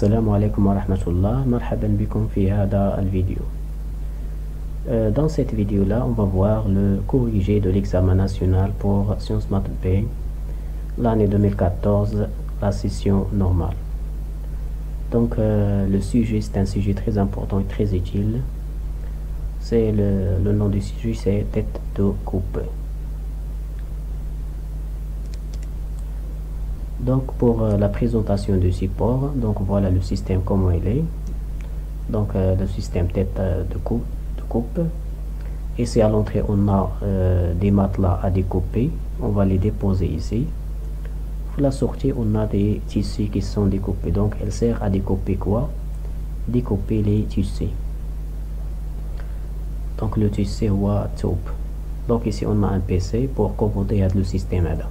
السلام عليكم ورحمة الله مرحبا بكم في هذا الفيديو Euh, Dans cette vidéo là on va voir le corrigé de l'examen national pour Sciences Math B l'année 2014 la session normale donc euh, le sujet c'est un sujet très important et très utile c'est le, le nom du sujet c'est tête de coupe donc pour euh, la présentation du support donc voilà le système comment il est. Donc euh, le système tête euh, de, coupe, de coupe. Ici à l'entrée on a des matelas à découper. On va les déposer ici. Pour la sortie on a des tissus qui sont découpés. Donc elle sert à découper quoi? Découper les tissus. Donc le tissu ou taupe donc ici on a un pc pour commander le système là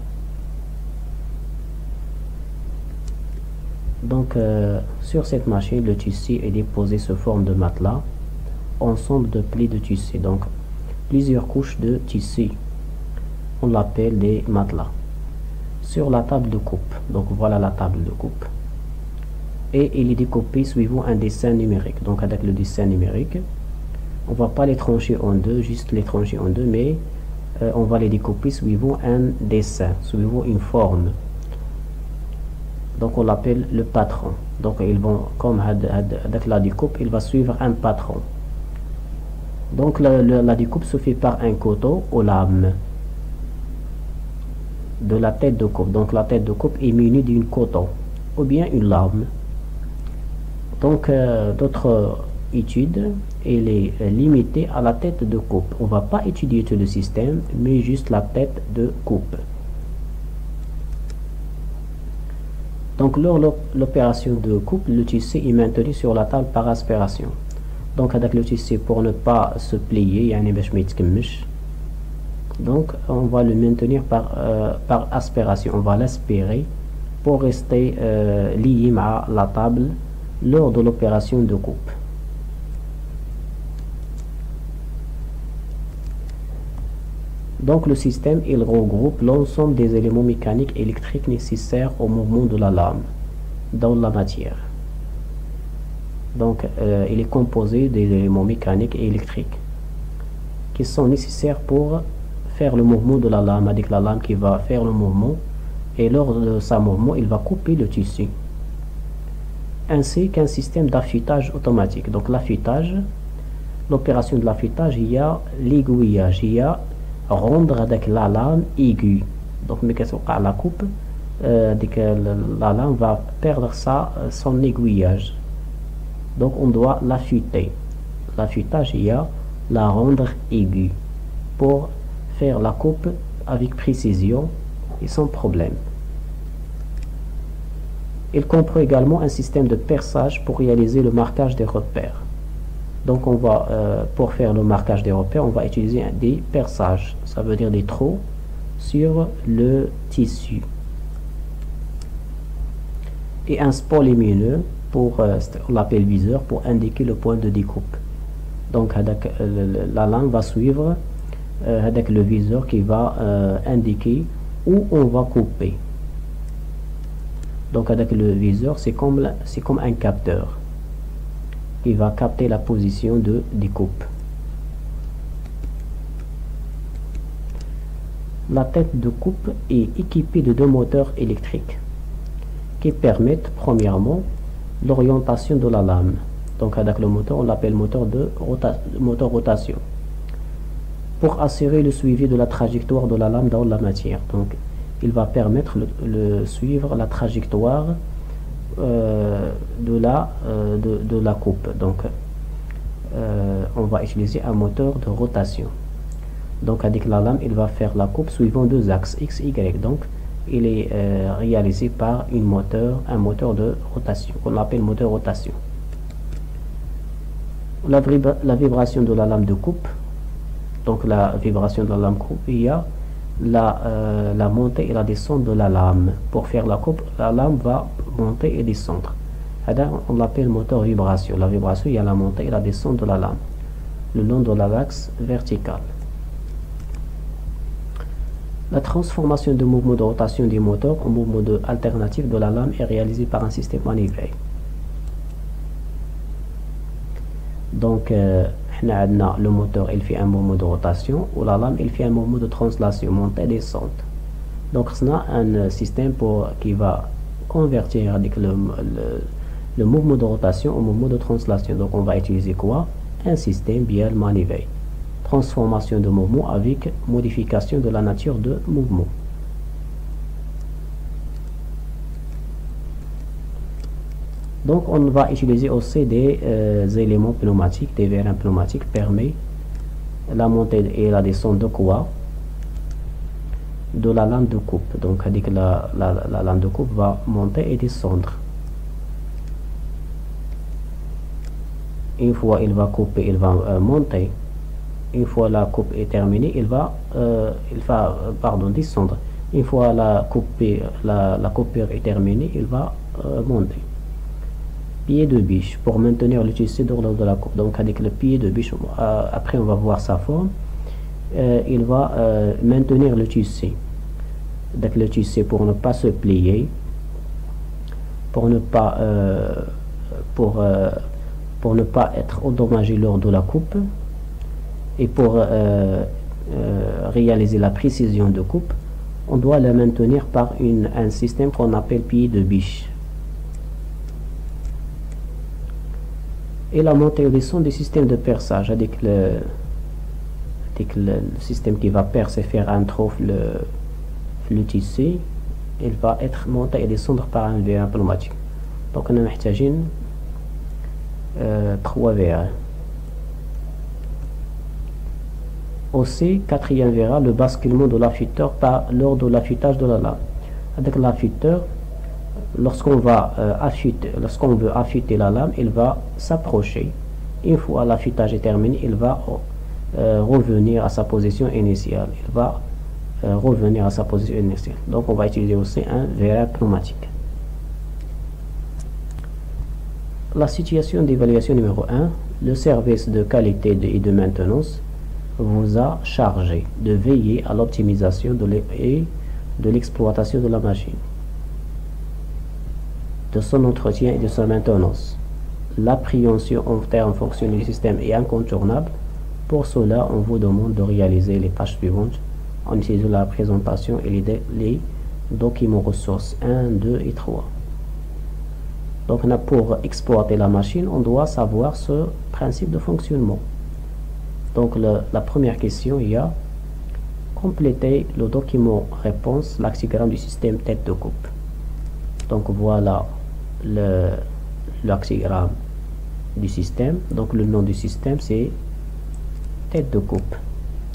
Donc, euh, sur cette machine, le tissu est déposé sous forme de matelas, ensemble de plis de tissu. Donc, plusieurs couches de tissu. On l'appelle des matelas. Sur la table de coupe. Donc, voilà la table de coupe. Et il est découpé suivant un dessin numérique. Donc, avec le dessin numérique, on va pas les trancher en deux, juste les trancher en deux, mais euh, on va les découper suivant un dessin, suivant une forme donc on l'appelle le patron. Donc comme avec la découpe il va suivre un patron. Donc la, découpe se fait par un couteau aux lames de la tête de coupe. Donc la tête de coupe est munie d'une couteau ou bien une lame. Donc euh, d'autres études elle est limitée à la tête de coupe. On va pas étudier tout le système mais juste la tête de coupe Donc, lors de l'opération de coupe, le tissu est maintenu sur la table par aspiration. Donc, avec le tissu, pour ne pas se plier, donc on va le maintenir par, euh, par aspiration. On va l'aspirer pour rester euh, lié à la table lors de l'opération de coupe. Donc le système il regroupe l'ensemble des éléments mécaniques et électriques nécessaires au mouvement de la lame dans la matière. Donc euh, il est composé des éléments mécaniques et électriques qui sont nécessaires pour faire le mouvement de la lame, avec la lame qui va faire le mouvement et lors de sa mouvement il va couper le tissu. Ainsi qu'un système d'affûtage automatique. Donc l'affûtage, l'opération de l'affûtage, il y a l'aiguillage, il y a rendre avec la lame aiguë. Donc mais qu'est-ce la coupe? Euh, que la lame va perdre sa, son aiguillage. Donc on doit l'affûter. L'affûtage il y a la rendre aiguë pour faire la coupe avec précision et sans problème. Il comprend également un système de perçage pour réaliser le marquage des repères donc on va, euh, pour faire le marquage des repères, on va utiliser des perçages, ça veut dire des trous sur le tissu. Et un spot lumineux pour, euh, on l'appelle viseur, pour indiquer le point de découpe. Donc euh, la lame va suivre avec le viseur qui va indiquer où on va couper. Donc avec le viseur, c'est comme un capteur il va capter la position de découpe. La tête de coupe est équipée de deux moteurs électriques qui permettent premièrement l'orientation de la lame. Donc avec le moteur, on l'appelle moteur de moteur rotation. Pour assurer le suivi de la trajectoire de la lame dans la matière. Donc il va permettre le suivre la trajectoire de, la, euh, de, de, la coupe. Donc, euh, on va utiliser un moteur de rotation. Donc, avec la lame, il va faire la coupe suivant deux axes X, Y. Donc, il est réalisé par une moteur, un moteur de rotation, qu'on appelle moteur rotation. La, la, vibration de la lame de coupe, donc la vibration de la lame coupe, il y a euh, la, montée et la descente de la lame. Pour faire la coupe, la lame va monter et descendre. On l'appelle moteur vibration. La vibration, il y a la montée et la descente de la lame le long de l'axe vertical. La transformation de mouvement de rotation du moteur en mouvement alternatif de la lame est réalisée par un système manigré. Donc, euh, le moteur il fait un mouvement de rotation ou la lame il fait un mouvement de translation, montée descente. Donc, on a un système qui va convertir le, le, mouvement de rotation au mouvement de translation. Donc, on va utiliser quoi? Un système bien manivelle. Transformation de mouvement avec modification de la nature de mouvement. Donc on va utiliser aussi des euh, éléments pneumatiques, des vérins pneumatiques permet la montée et la descente de quoi? De la lame de coupe. Donc dit que la, la, lame de coupe va monter et descendre. Une fois il va couper, il va euh, monter. Une fois la coupe est terminée, il va, euh, il va pardon, descendre. Une fois la, coupe, la, la est terminée, il va monter pied de biche pour maintenir le tissu dans de la coupe. Donc avec le pied de biche, euh, après on va voir sa forme, euh, il va euh, maintenir le tissu. Donc le tissu pour ne pas se plier, pour ne pas pour pour ne pas être endommagé lors de la coupe et pour réaliser la précision de coupe, on doit le maintenir par un système qu'on appelle pied de biche. Et la montée au descente du système de perçage avec le, avec le, système qui va percer faire un trop le, le tissu il va être monté et descendre par un verre pneumatique. Donc on a euh, trois verres aussi quatrième verra le basculement de l'affûteur par lors de l'affûtage de la lame. Avec l'affûteur lorsqu'on va euh, affûter, lorsqu'on veut affûter la lame, il va s'approcher. Une fois l'affûtage est terminé, il va euh, revenir à sa position initiale. Il va euh, revenir à sa position initiale. Donc on va utiliser aussi un verre pneumatique. La situation d'évaluation numéro 1, le service de qualité et de maintenance vous a chargé de veiller à l'optimisation et de l'exploitation de la machine de son entretien et de sa maintenance. L'appréhension en termes fonctionnels du système est incontournable. Pour cela, on vous demande de réaliser les tâches suivantes en utilisant la présentation et les, documents ressources 1, 2 et 3. Donc, pour exploiter la machine, on doit savoir ce principe de fonctionnement. Donc, la première question, il y a compléter le document réponse, l'axigramme du système tête de coupe. Donc, voilà l'axigramme du système. Donc le nom du système c'est tête de coupe.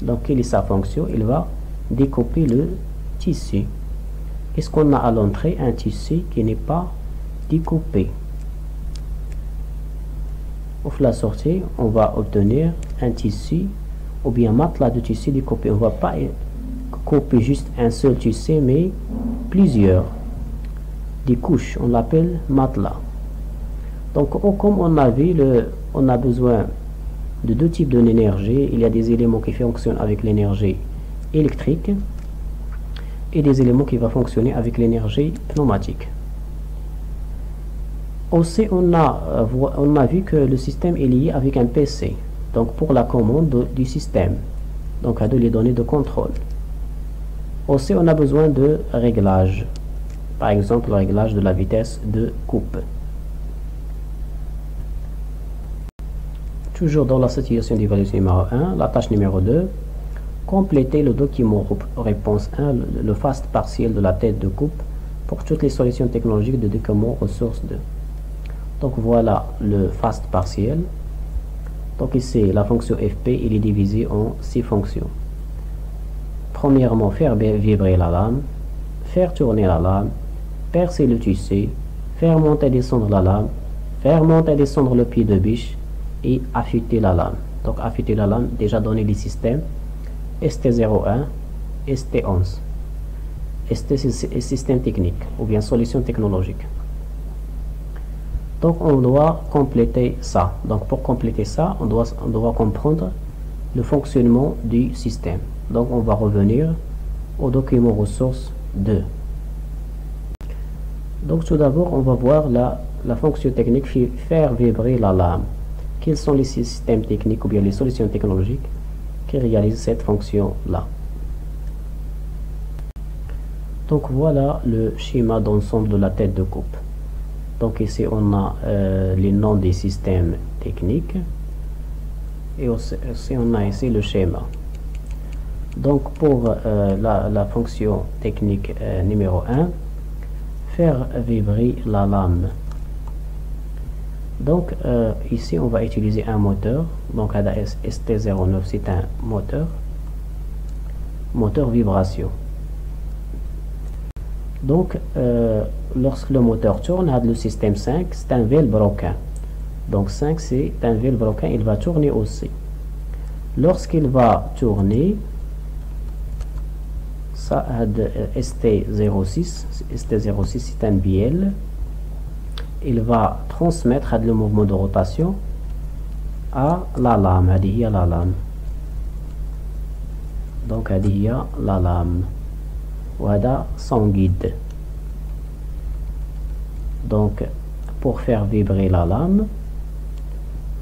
Donc quelle est sa fonction? Il va découper le tissu. Est-ce qu'on a à l'entrée un tissu qui n'est pas découpé? Au la sortie, on va obtenir un tissu ou bien matelas de tissu découpé. On va pas couper juste un seul tissu, mais plusieurs des couches, on l'appelle matelas. Donc, comme on a vu, on a besoin de deux types d'énergie. Il y a des éléments qui fonctionnent avec l'énergie électrique et des éléments qui vont fonctionner avec l'énergie pneumatique. Aussi, on a, euh, on a vu que le système est lié avec un PC, donc pour la commande du système, donc à de les données de contrôle. Aussi, on a besoin de réglages par exemple, le réglage de la vitesse de coupe. Toujours dans la situation d'évaluation numéro 1, la tâche numéro 2, compléter le document réponse 1, le fast partiel de la tête de coupe pour toutes les solutions technologiques de document ressource 2. Donc voilà le fast partiel. Donc ici, la fonction fp, est divisé en six fonctions. Premièrement, faire vibrer la lame, faire tourner la lame, percer le tissu, faire monter et descendre la lame, faire monter et descendre le pied de biche et affûter la lame. Donc affûter la lame, déjà donné les systèmes ST01, ST11. ST système technique ou bien solution technologique. Donc on doit compléter ça. Donc pour compléter ça, on doit, on doit comprendre le fonctionnement du système. Donc on va revenir au document ressources 2. Donc tout d'abord, on va voir la, la fonction technique faire vibrer la lame. quels sont les systèmes techniques ou bien les solutions technologiques qui réalisent cette fonction-là? Donc voilà le schéma d'ensemble de la tête de coupe. Donc ici on a euh, les noms des systèmes techniques et aussi, on a ici le schéma. Donc pour euh, la, fonction technique euh, numéro 1, faire vibrer la lame. Donc ici on va utiliser un moteur. Donc ST09 c'est un moteur. Moteur vibration. Donc, euh, lorsque le moteur tourne, le système 5, c'est un broken. Donc 5, c'est un broken, il va tourner aussi. Lorsqu'il va tourner, ça a ST06, ST06 c'est un biel. Il va transmettre le mouvement de rotation à la lame, à la lame. Donc, à la lame. Voilà son guide. Donc, pour faire vibrer la lame,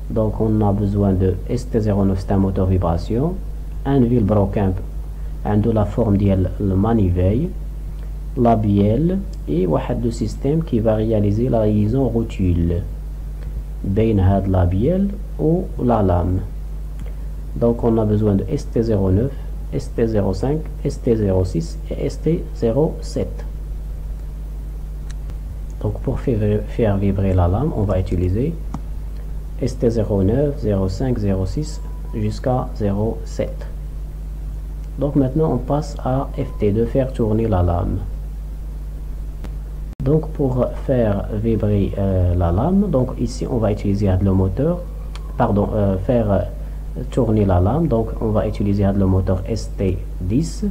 donc on a besoin de ST09, c'est un moteur vibration, un de la forme de la manivelle, la bielle et le système qui va réaliser la liaison rotule بين la bielle ou la lame. Donc on a besoin de ST09 ST05, ST06 et ST07. Donc pour faire vibrer la lame, on va utiliser ST09, 05, 06 jusqu'à 07. Donc maintenant on passe à FT2, faire tourner la lame. Donc pour faire vibrer euh, la lame, donc ici on va utiliser le moteur, pardon, euh, faire tourner la lame donc on va utiliser le moteur ST10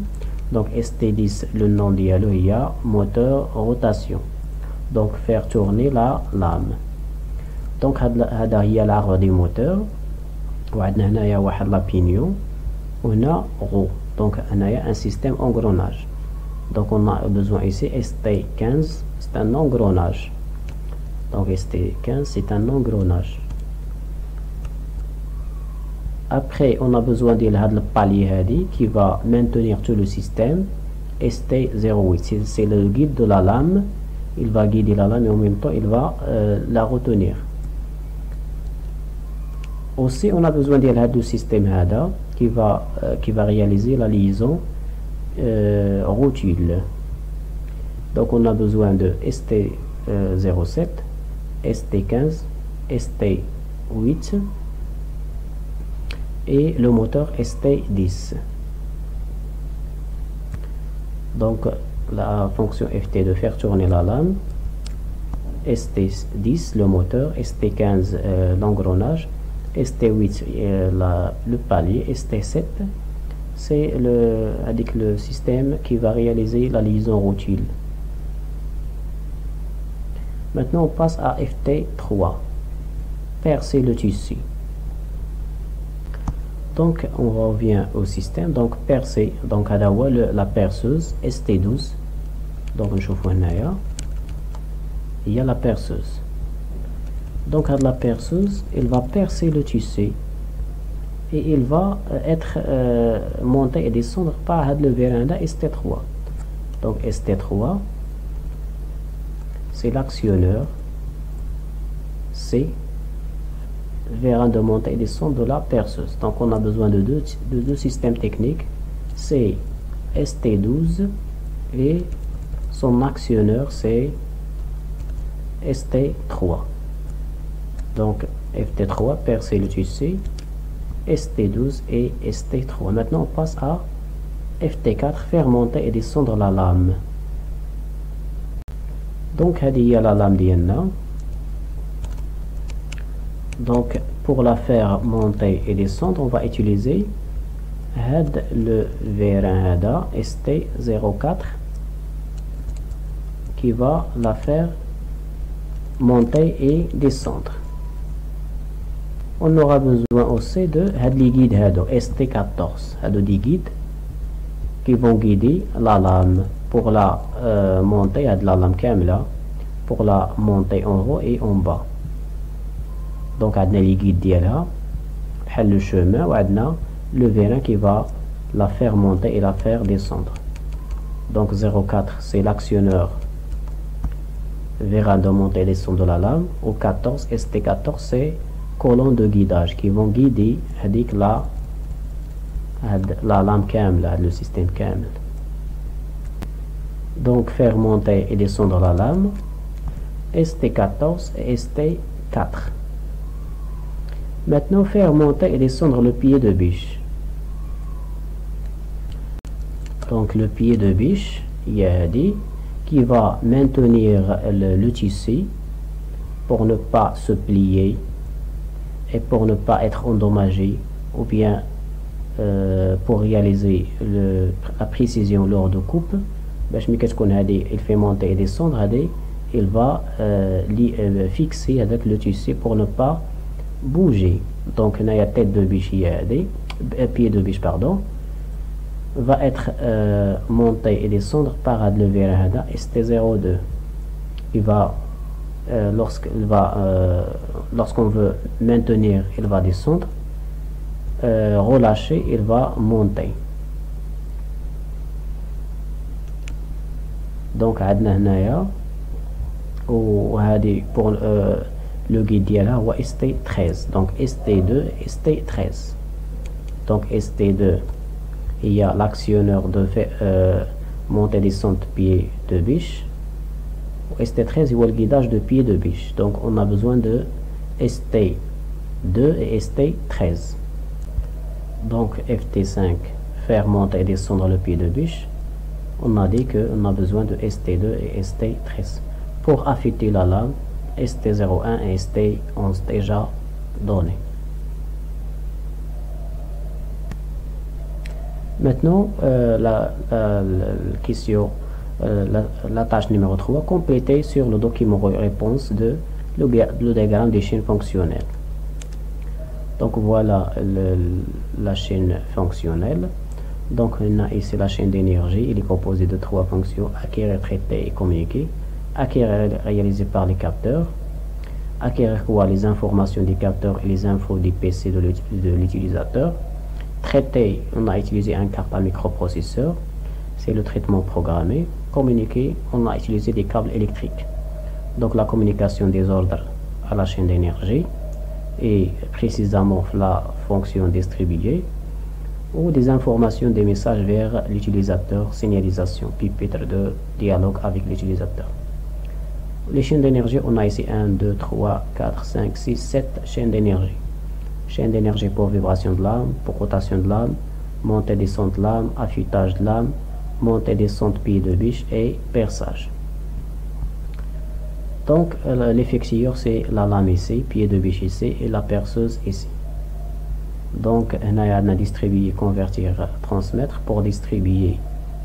donc ST10 le nom il y a moteur rotation donc faire tourner la lame donc هذا هي l'arbre du moteur وعندنا هنايا واحد لا بينيون وهنا roue donc on a un système engrenage. Donc on a besoin ici ST15 c'est un engrenage. Donc ST15 c'est un engrenage. Après on a besoin de le palier qui va maintenir tout le système. ST08 c'est le guide de la lame. Il va guider la lame et en même temps il va euh, la retenir. Aussi on a besoin de le système qui va, euh, qui va réaliser la liaison euh, rotule. Donc, on a besoin de ST07, ST15, ST8 et le moteur ST10 donc la fonction FT de faire tourner la lame ST10 le moteur ST15 euh, l'engrenage ST8 et le palier ST7 c'est le, avec le système qui va réaliser la liaison rotule maintenant on passe à FT3 percer le tissu. Donc on revient au système. Donc percer donc à le, la perceuse ST12 donc je vois il y a la perceuse donc à la perceuse il va percer le tissu et il va euh, être euh, monté et descendre par le véranda ST3 donc ST3 c'est l'actionneur c'est de montée et descente de la perceuse. Donc on a besoin de deux, de deux systèmes techniques, c'est ST12 et son actionneur c'est ST3. Donc FT3 percer le tissu, ST12 et ST3. Maintenant on passe à FT4 faire monter et descendre la lame. Donc هذه la lame ديالنا donc pour la faire monter et descendre on va utiliser le vérin ST04 qui va la faire monter et descendre on aura besoin aussi de les guides ST14 hado des guides qui vont guider la lame pour la euh, montée. À de la lame pour la montée en haut et en bas. Donc on a les guides le chemin ou on le vérin qui va la faire monter et la faire descendre. Donc 04 c'est l'actionneur vérin de montée et descendre de la lame. Ou 14 ST14 c'est colonne de guidage qui vont guider la la lame là le système كامل donc faire monter et descendre la lame ST14 et ST4 maintenant faire monter et descendre le pied de biche donc le pied de biche dit qui va maintenir le, tissu pour ne pas se plier et pour ne pas être endommagé ou bien euh, pour réaliser la précision lors de coupe il fait monter et descendre il va euh, euh, fixer avec le tissu pour ne pas bouger. Donc la tête de biche pied de biche pardon va être monté et descendre par le verre ST02 il va euh, lorsqu'il va euh, lorsqu'on veut maintenir il va descendre relâcher il va monter donc عندنا هنايا وهذه pour le guide ديالها هو ST13 donc ST2 ST13 donc ST2 il y a l'actionneur de euh, monter des descendre pied de biche. ST13, il voit le guidage de pied de biche. Donc on a besoin de ST2 et ST13. Donc FT5, faire monter et descendre le pied de biche. On a dit qu'on a besoin de ST2 et ST13. Pour affûter la lame, ST01 et ST11 déjà donnés. Maintenant, euh, la, question, euh, la, tâche numéro 3, compléter sur le document réponse de le, diagramme des chaînes fonctionnelles. Donc voilà la chaîne fonctionnelle. Donc on a ici la chaîne d'énergie, il est composé de trois fonctions, acquérir, traiter et communiquer. Acquérir réalisé par les capteurs. Acquérir quoi Les informations des capteurs et les infos du PC de l'utilisateur Traiter, on a utilisé un carte à microprocesseur, c'est le traitement programmé. Communiquer, on a utilisé des câbles électriques. Donc la communication des ordres à la chaîne d'énergie et précisément la fonction distribuée ou des informations des messages vers l'utilisateur, signalisation, pupitre de dialogue avec l'utilisateur. Les chaînes d'énergie, on a ici 1, 2, 3, 4, 5, 6, 7 chaînes d'énergie chaîne d'énergie pour vibration de l'âme, pour rotation de l'âme, montée descente de l'âme, affûtage de l'âme, montée descente pied de biche et perçage. Donc euh, l'effectueur c'est la lame ici, pied de biche ici et la perceuse ici. Donc on a distribuer, convertir, transmettre. Pour distribuer,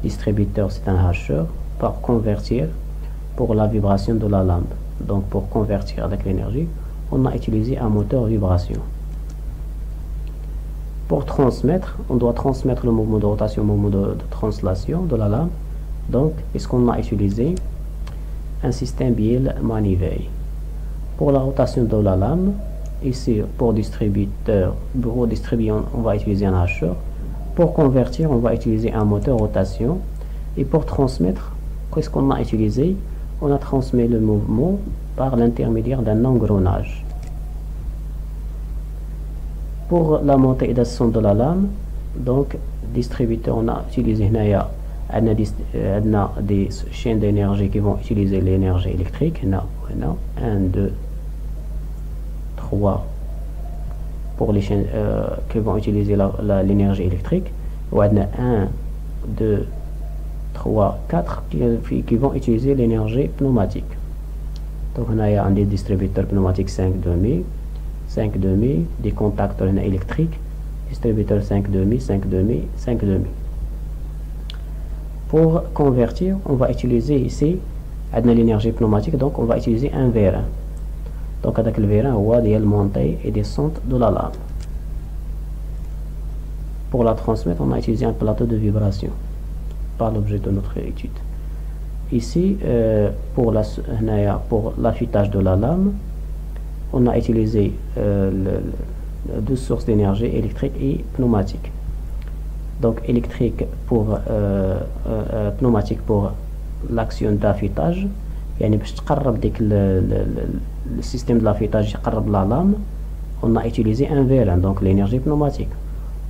distributeur c'est un hacheur. Pour convertir, pour la vibration de la lampe. Donc pour convertir avec l'énergie, on a utilisé un moteur vibration. Pour transmettre, on doit transmettre le mouvement de rotation, le mouvement de, translation de la lame. Donc, est-ce qu'on a utilisé un système biel manivelle? Pour la rotation de la lame, ici pour distributeur, pour distribuer, on va utiliser un hacheur. Pour convertir, on va utiliser un moteur rotation. Et pour transmettre, qu'est-ce qu'on a utilisé? On a transmis le mouvement par l'intermédiaire d'un engrenage. Pour la montée et descente de la lame, donc distributeur, on a utilisé des chaînes d'énergie qui vont utiliser l'énergie électrique. On a 1, 2, 3 pour les chaînes euh, qui vont utiliser l'énergie électrique. On a 1, 2, 3, 4 qui, vont utiliser l'énergie pneumatique. Donc on a un distributeur pneumatique 5 2000 5 demi, des contacteurs électriques, distributeur 5 demi, 5 demi, 5 demi. Pour convertir, on va utiliser ici l'énergie pneumatique, donc on va utiliser un vérin. Donc avec le vérin, on voit des montée et descente de la lame. Pour la transmettre, on a utilisé un plateau de vibration, par l'objet de notre étude. Ici, euh, pour l'affûtage de la lame, on a utilisé deux sources d'énergie électrique et pneumatique donc électrique pour pneumatique pour l'action d'affûtage يعني باش تقرب ديك السيستم de l'affûtage يقرب la lame on a utilisé un vérin donc l'énergie pneumatique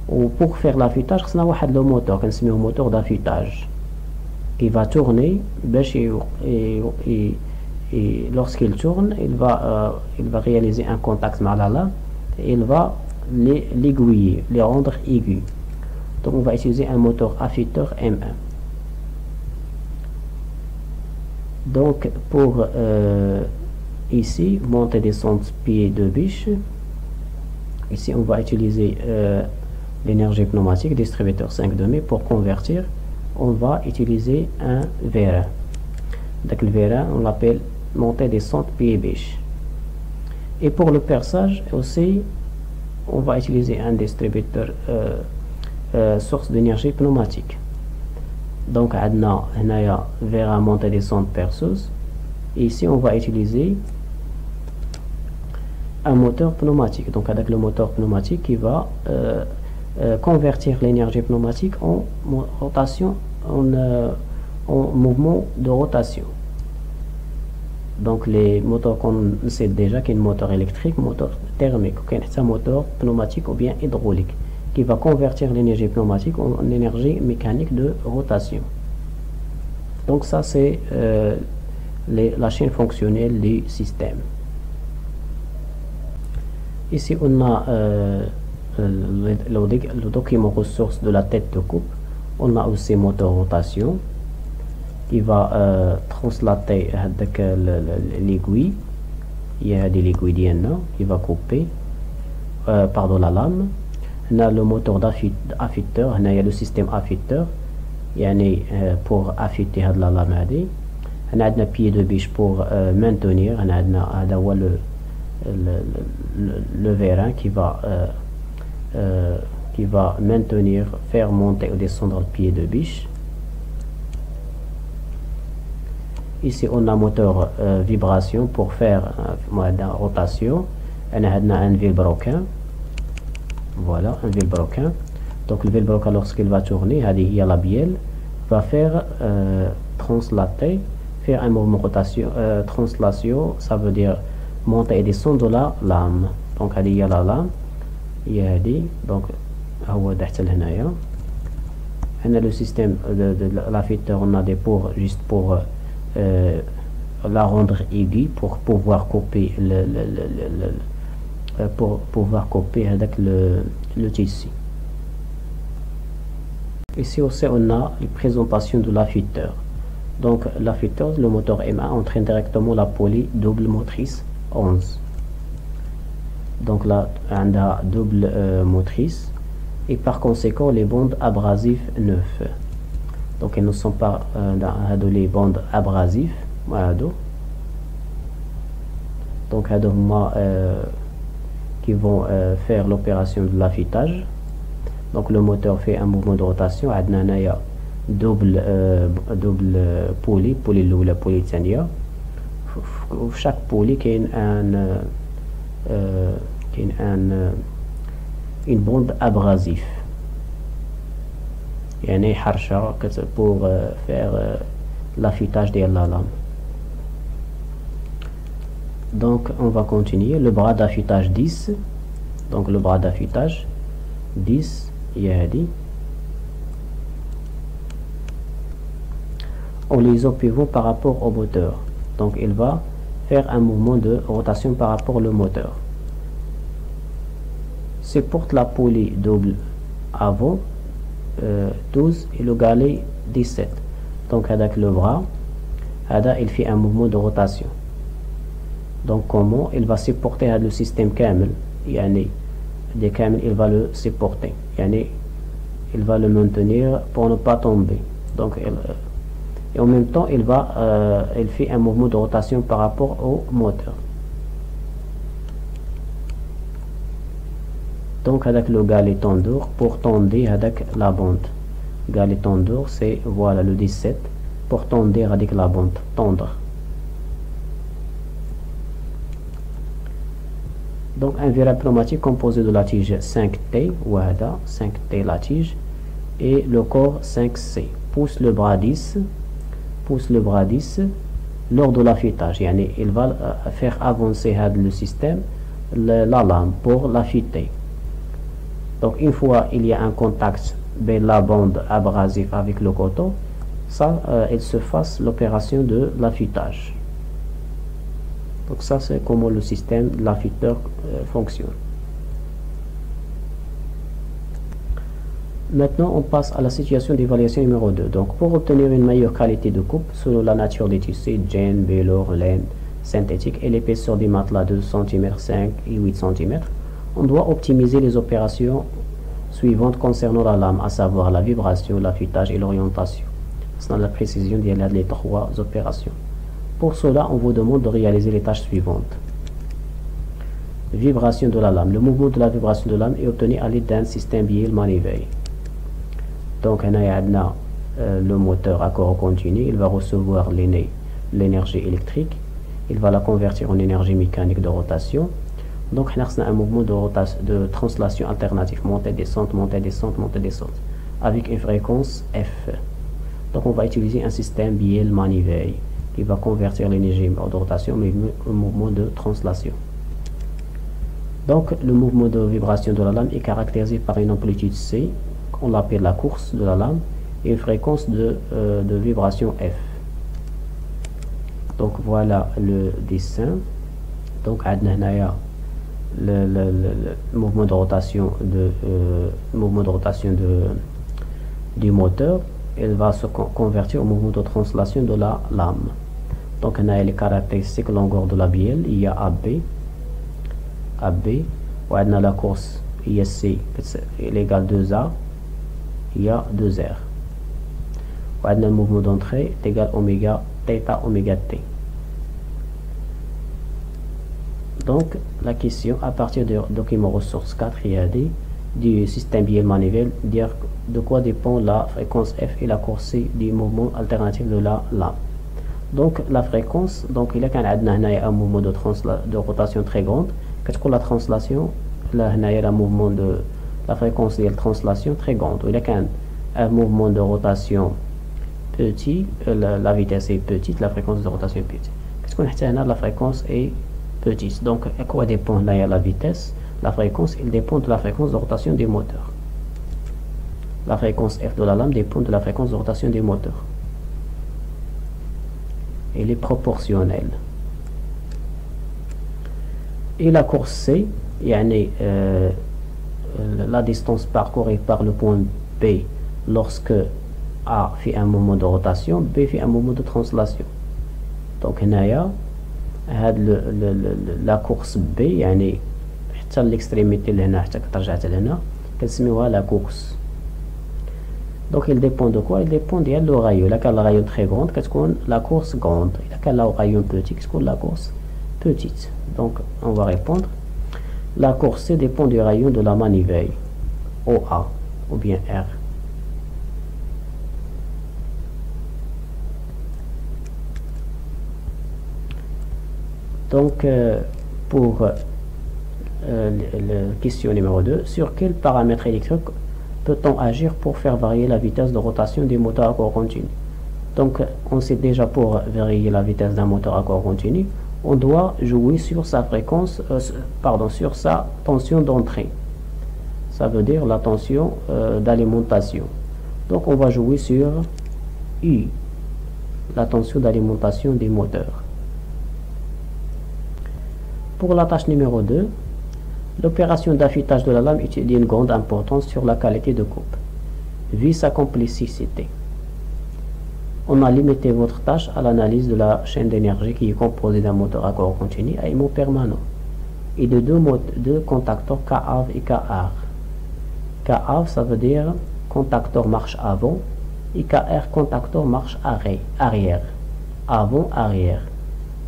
ou pour faire l'affûtage خصنا واحد لو موتور كنسميوه موتور d'affûtage qui va tourner باش et lorsqu'il tourne il va euh, il va réaliser un contact مع la lame et il va l'aiguiller les rendre aigus. Donc on va utiliser un moteur affûteur M1 donc pour euh, ici monter descendre pied de biche ici on va utiliser euh, l'énergie pneumatique distributeur 5 demi. Pour convertir on va utiliser un vérin. Donc le vérin on l'appelle montée descente pied biche et pour le perçage aussi on va utiliser un distributeur euh, source d'énergie pneumatique donc عندنا هنايا vers montée descente perceuse ici on va utiliser un moteur pneumatique donc avec le moteur pneumatique qui va euh, euh, convertir l'énergie pneumatique en rotation en, euh, en mouvement de rotation donc les moteurs qu'on sait déjà qu'un moteur électrique moteur thermique un moteur pneumatique ou bien hydraulique qui va convertir l'énergie pneumatique en, énergie mécanique de rotation. Donc ça c'est euh, la chaîne fonctionnelle du système. Ici on a euh, le, document ressource de la tête de coupe. On a aussi moteur rotation qui va euh, translater l'aiguille. Il y a des aiguilles qui va couper pardon la lame a le moteur d'affûteur il y a le système affûteur يعني pour affûter هاد la lame هادي هنا عندنا pied de biche pour maintenir هنا عندنا هذا هو le le vérin qui va qui va maintenir faire monter ou descendre le pied de biche Ici, on a moteur euh, vibration pour faire euh, une rotation. On a un vilebroquin. Voilà, un vilebroquin. Donc, le vilebroquin, lorsqu'il va tourner, il y a la bielle, va faire euh, faire un mouvement rotation, euh, translation, ça veut dire monter et descendre de la lame. Donc, il y a la lame. Il y a donc, on a le système de, la fiteur, on a des pour juste pour euh, la rendre aiguë pour pouvoir couper le, euh, pour pouvoir couper avec le, tissu. Ici aussi on a la présentation de l'affûteur. Donc l'affûteur, le moteur M1 entraîne directement la poly double motrice 11. Donc là on a double euh, motrice et par conséquent les bandes abrasives 9 Donc elles ne sont pas euh, dans les bandes abrasives. Donc euh, qui vont euh, faire l'opération de l'affûtage. Donc le moteur fait un mouvement de rotation. il double euh, double poulie, poulie la poulie الثانية. chaque poulie qui un euh, qui un une bande abrasive. يعني حرشة pour faire l'affûtage de la lame. Donc on va continuer. Le bras d'affûtage 10. Donc le bras d'affûtage 10. dit On les pivot par rapport au moteur. Donc il va faire un mouvement de rotation par rapport au moteur. Supporte la poulie double avant 12 et le galet 17. Donc avec le bras, il fait un mouvement de rotation. Donc comment il va supporter le système camel yani des camel il va le supporter. Yani il va le maintenir pour ne pas tomber. Donc il, et en même temps il va euh, il fait un mouvement de rotation par rapport au moteur donc avec le galet tendeur pour tendre avec la bande galet tendeur c'est voilà le 17 pour tendre avec la bande tendre Donc un virage pneumatique composé de la tige 5T, 5T la tige, et le corps 5C. Pousse le bras 10, pousse le bras 10 lors de l'affûtage. Il va euh, faire avancer le système, la lame pour l'affûter. Donc une fois il y a un contact de la bande abrasive avec le coton, ça, euh, il se fasse l'opération de l'affûtage. Donc ça, c'est comment le système de l'affûteur euh, fonctionne. Maintenant, on passe à la situation d'évaluation numéro 2. Donc, pour obtenir une meilleure qualité de coupe, selon la nature des tissus, jean, velours, laine, synthétique et l'épaisseur du matelas de cm 5 et 8 cm, on doit optimiser les opérations suivantes concernant la lame, à savoir la vibration, l'affûtage et l'orientation. C'est la précision des trois opérations. Pour cela, on vous demande de réaliser les tâches suivantes. Vibration de la lame. Le mouvement de la vibration de la lame est obtenu à l'aide d'un système biel manivelle. Donc, on a euh, le moteur à corps continu. Il va recevoir l'énergie électrique. Il va la convertir en énergie mécanique de rotation. Donc, on a un mouvement de, rotation, de translation alternative, montée, descente, montée, descente, montée, descente, avec une fréquence F. Donc, on va utiliser un système biel manivelle qui va convertir l'énergie de rotation en mouvement de translation. Donc, le mouvement de vibration de la lame est caractérisé par une amplitude C, on l'appelle la course de la lame, et une fréquence de, euh, vibration F. Donc, voilà le dessin. Donc, le, mouvement de rotation de euh, mouvement de rotation de du moteur il va se convertir au mouvement de translation de la lame. Donc on a les caractéristiques longueur de la bielle il y a AB AB on a la course ISC est égal 2A il y a 2R on a le mouvement d'entrée est égal oméga theta oméga T donc la question à partir du document ressources 4 il y a dit du système biel manivelle dire de quoi dépend la fréquence F et la course du mouvement alternatif de la lame. Donc la fréquence donc il y a un mouvement de, de rotation très grande. Qu'est-ce que la translation? Là il y a un mouvement de la fréquence de translation très grande. Il y a un mouvement de rotation petit euh, la, vitesse est petite la fréquence de rotation est petite. Qu'est-ce qu'on a la fréquence est donc à quoi dépend là la vitesse? La fréquence il dépend de la fréquence de rotation des moteurs la fréquence F de la lame dépend de la fréquence de rotation des moteurs elle est proportionnelle. Et la course C, euh, la distance parcourue par le point B lorsque A fait un mouvement de rotation, B fait un mouvement de translation. Donc, la course B, l'extrémité la course donc il dépend de quoi? Il dépend de le rayon. La le rayon très grande, qu'est-ce qu'on la course grande. La le rayon petit, qu'est-ce qu'on la course petite. Donc on va répondre. La course dépend du rayon de la manivelle. OA ou bien R. Donc euh, pour euh, la question numéro 2, sur quel paramètre électrique peut-on agir pour faire varier la vitesse de rotation des moteurs à corps continu? Donc, on sait déjà pour varier la vitesse d'un moteur à corps continu, on doit jouer sur sa fréquence, euh, pardon, sur sa tension d'entrée. Ça veut dire la tension d'alimentation. Donc, on va jouer sur U, la tension d'alimentation des moteurs. Pour la tâche numéro 2, L'opération d'affûtage de la lame est d'une grande importance sur la qualité de coupe, vu sa complexité. On a limité votre tâche à l'analyse de la chaîne d'énergie qui est composée d'un moteur à corps continu à aimant permanent et de deux, deux contacteurs KAV et KR. KAV, ça veut dire contacteur marche avant et KR, contacteur marche arrière. Avant, arrière.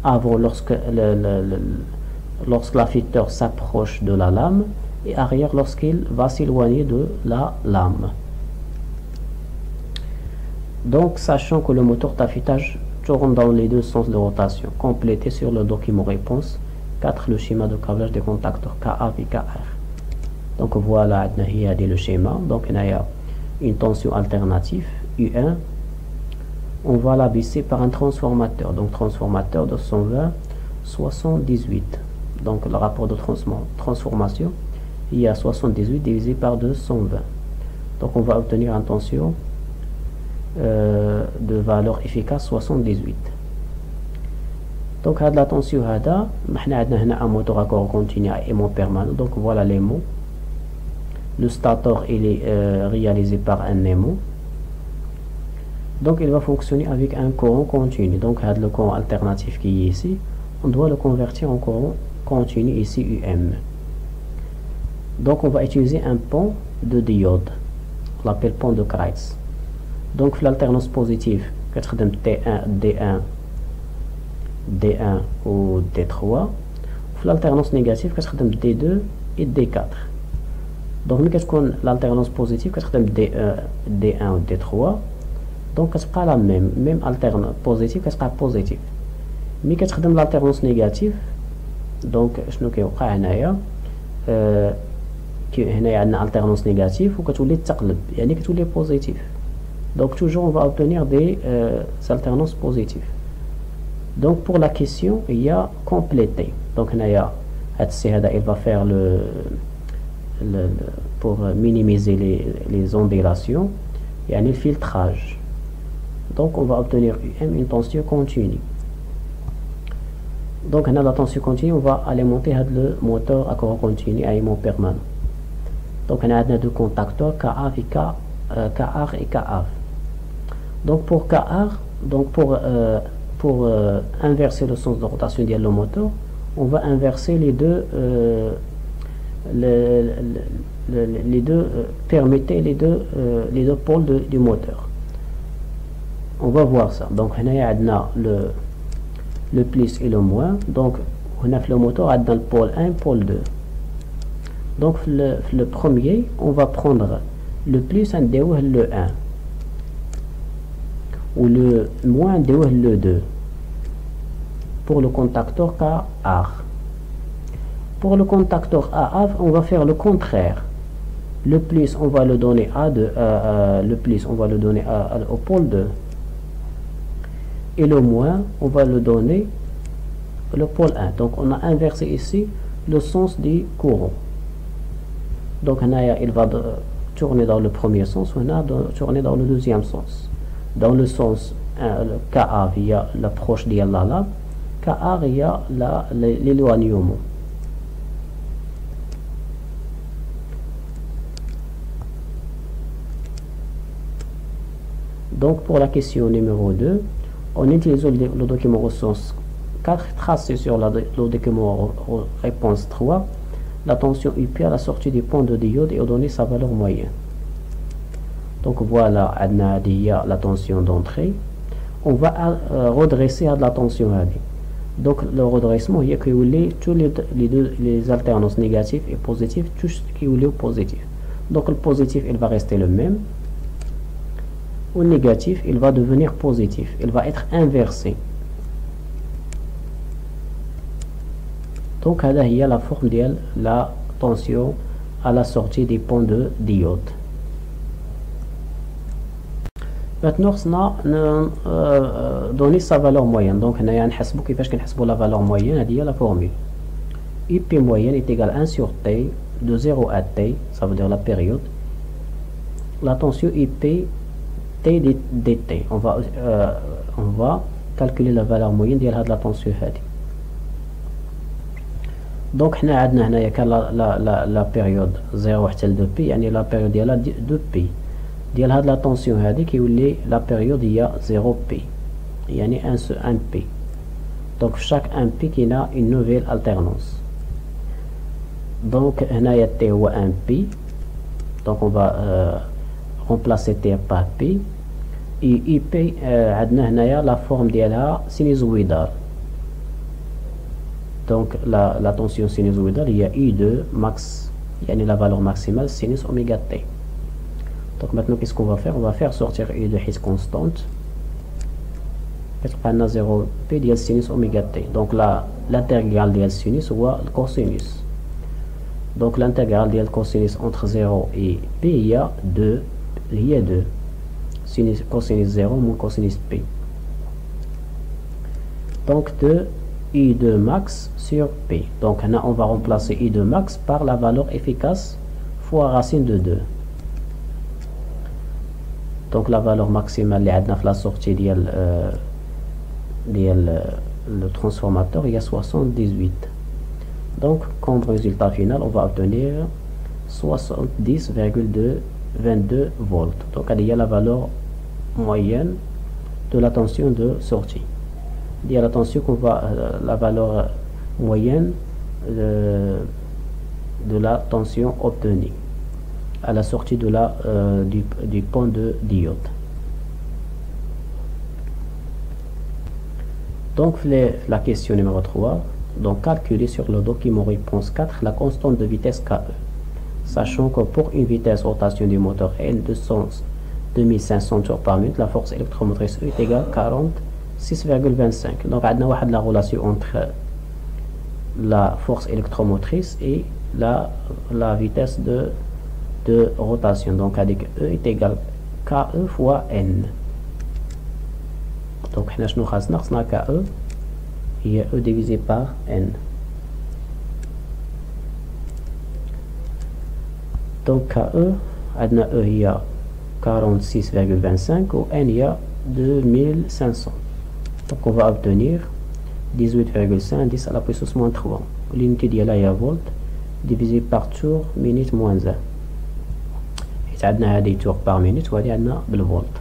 Avant, lorsque le lorsque l'affûteur s'approche de la lame et arrière lorsqu'il va s'éloigner de la lame. Donc, sachant que le moteur d'affûtage tourne dans les deux sens de rotation, complété sur le document réponse 4 le schéma de câblage des contacteurs KA et KR donc voilà il y a le schéma. Donc il y a une tension alternative U1 on va la baisser par un transformateur. Donc transformateur de 120 78 donc le rapport de transformation, il y a 78 divisé par 220. Donc on va obtenir une tension euh, de valeur efficace 78. Donc, la tension, nous avons un moteur à corps continu et aimant permanent. Donc, voilà les mots. Le stator il est euh, réalisé par un aimant. Donc, il va fonctionner avec un courant continu. Donc, le courant alternatif qui est ici, on doit le convertir en courant continue ici UM. Donc on va utiliser un pont de diode. On l'appelle pont de Kreitz. Donc l'alternance positive, T1, D1, D1 ou D3. L'alternance négative, D2 et D4. Donc l'alternance positive, D1 D1 ou D3. Donc pas la même, même alternance positive, pas positive. Mais l'alternance négative, donc شنو كيوقع هنايا euh, هنايا عندنا alternance négative وكتولي تقلب يعني كتولي positive donc toujours on va obtenir des euh, alternances positives donc pour la question il y a complété donc هنايا هاد السي هذا il va faire le, le, le pour minimiser les, les ondulations يعني le filtrage donc on va obtenir une tension continue donc on a la tension continue on va alimenter le moteur à courant continu à aimant permanent. Donc on a deux contacteurs KA et K, euh, KR et KA donc pour KR donc pour euh, pour euh, inverser le sens de rotation du moteur on va inverser les deux euh, le, le, les deux euh, permettez les deux euh, les deux pôles de, du moteur. On va voir ça. Donc on a le le plus et le moins. Donc on a le moteur dans le pôle 1 pôle 2 donc le, premier on va prendre le plus un le 1 ou le moins le 2 pour le contacteur KR pour le contacteur AA on va faire le contraire. Le plus on va le donner à 2 euh, euh, le plus on va le donner à, au pôle 2 et le moins on va le donner le pôle 1 donc on a inversé ici le sens du courant. Donc il va tourner dans le premier sens on a tourner dans le deuxième sens. Dans le sens le KA via l'approche de la lame KA il y a l'éloignement. Donc pour la question numéro 2 on utilise le, document ressource 4 tracé sur le document réponse 3 la tension UP à la sortie du pont de diode et donné sa valeur moyenne. Donc voilà, la tension d'entrée. On va euh, redresser à la tension Donc le redressement, il y a que tous les, les, deux, les alternances négatives et positives, tout ce qui est positif. Donc le positif, il va rester le même. Au négatif, il va devenir positif. Il va être inversé. Donc, il y a la forme de la tension à la sortie des ponts de diode. Maintenant, on a euh, donné sa valeur moyenne. Donc, on a la valeur moyenne, il y a la formule. IP moyenne est égale à 1 sur T, de 0 à T, ça veut dire la période. La tension IP T dt. On va, euh, on va calculer la valeur moyenne de la tension. دونك حنا عندنا هنايا كان لا لا لا, لا بيريود 0 حتى ل 2 بي يعني لا بيريود ديالها 2 بي ديال هاد لا طونسيون هادي كيولي لا بيريود هي 0 بي يعني 1 سو 1 بي دونك في شاك 1 بي كاينه اون نوفيل التيرنونس دونك هنايا تي هو 1 بي دونك اون فا remplacer تي بار بي اي اي بي عندنا هنايا لا فورم ديالها سينيزويدال Donc la, la tension sinusoïdale, il y a I2 max, il y a la valeur maximale sinus oméga t. Donc maintenant, qu'est-ce qu'on va faire On va faire sortir I de his constante. كتبقى لنا 0 بي ديال سينوس اوميغا تي دونك لا لانتيغرال ديال السينوس هو الكوسينوس دونك لانتيغرال ديال الكوسينوس اونتر 0 اي بي هي 2 هي 2 سينوس كوسينوس 0 موان كوسينوس بي دونك 2 I2 max sur P. Donc là, on va remplacer I2 max par la valeur efficace fois racine de 2. Donc la valeur maximale est à la sortie de euh, le transformateur, il y a 78. Donc comme résultat final, on va obtenir 70,22 volts. Donc il y a la valeur moyenne de la tension de sortie dit à l'attention qu'on va euh, la valeur moyenne de, de, la tension obtenue à la sortie de la, euh, du, du, pont de diode. Donc la question numéro 3, donc calculer sur le document réponse 4 la constante de vitesse KE, sachant que pour une vitesse rotation du moteur L de 2500 tours par minute, la force électromotrice E est égale 46,25. Donc, on a la relation entre la force électromotrice et la, vitesse de, rotation. Donc, on E est égal à KE fois N. Donc, on a KE, et E divisé par N. Donc KE, Adna E, il y a 46,25 ou N, il y a 2500. Donc on va obtenir 18,5 10 à la puissance moins 3. L'unité d'ILA est à volt, divisé par tour, minute moins 1. Et on a des tours par minute, on a le volt.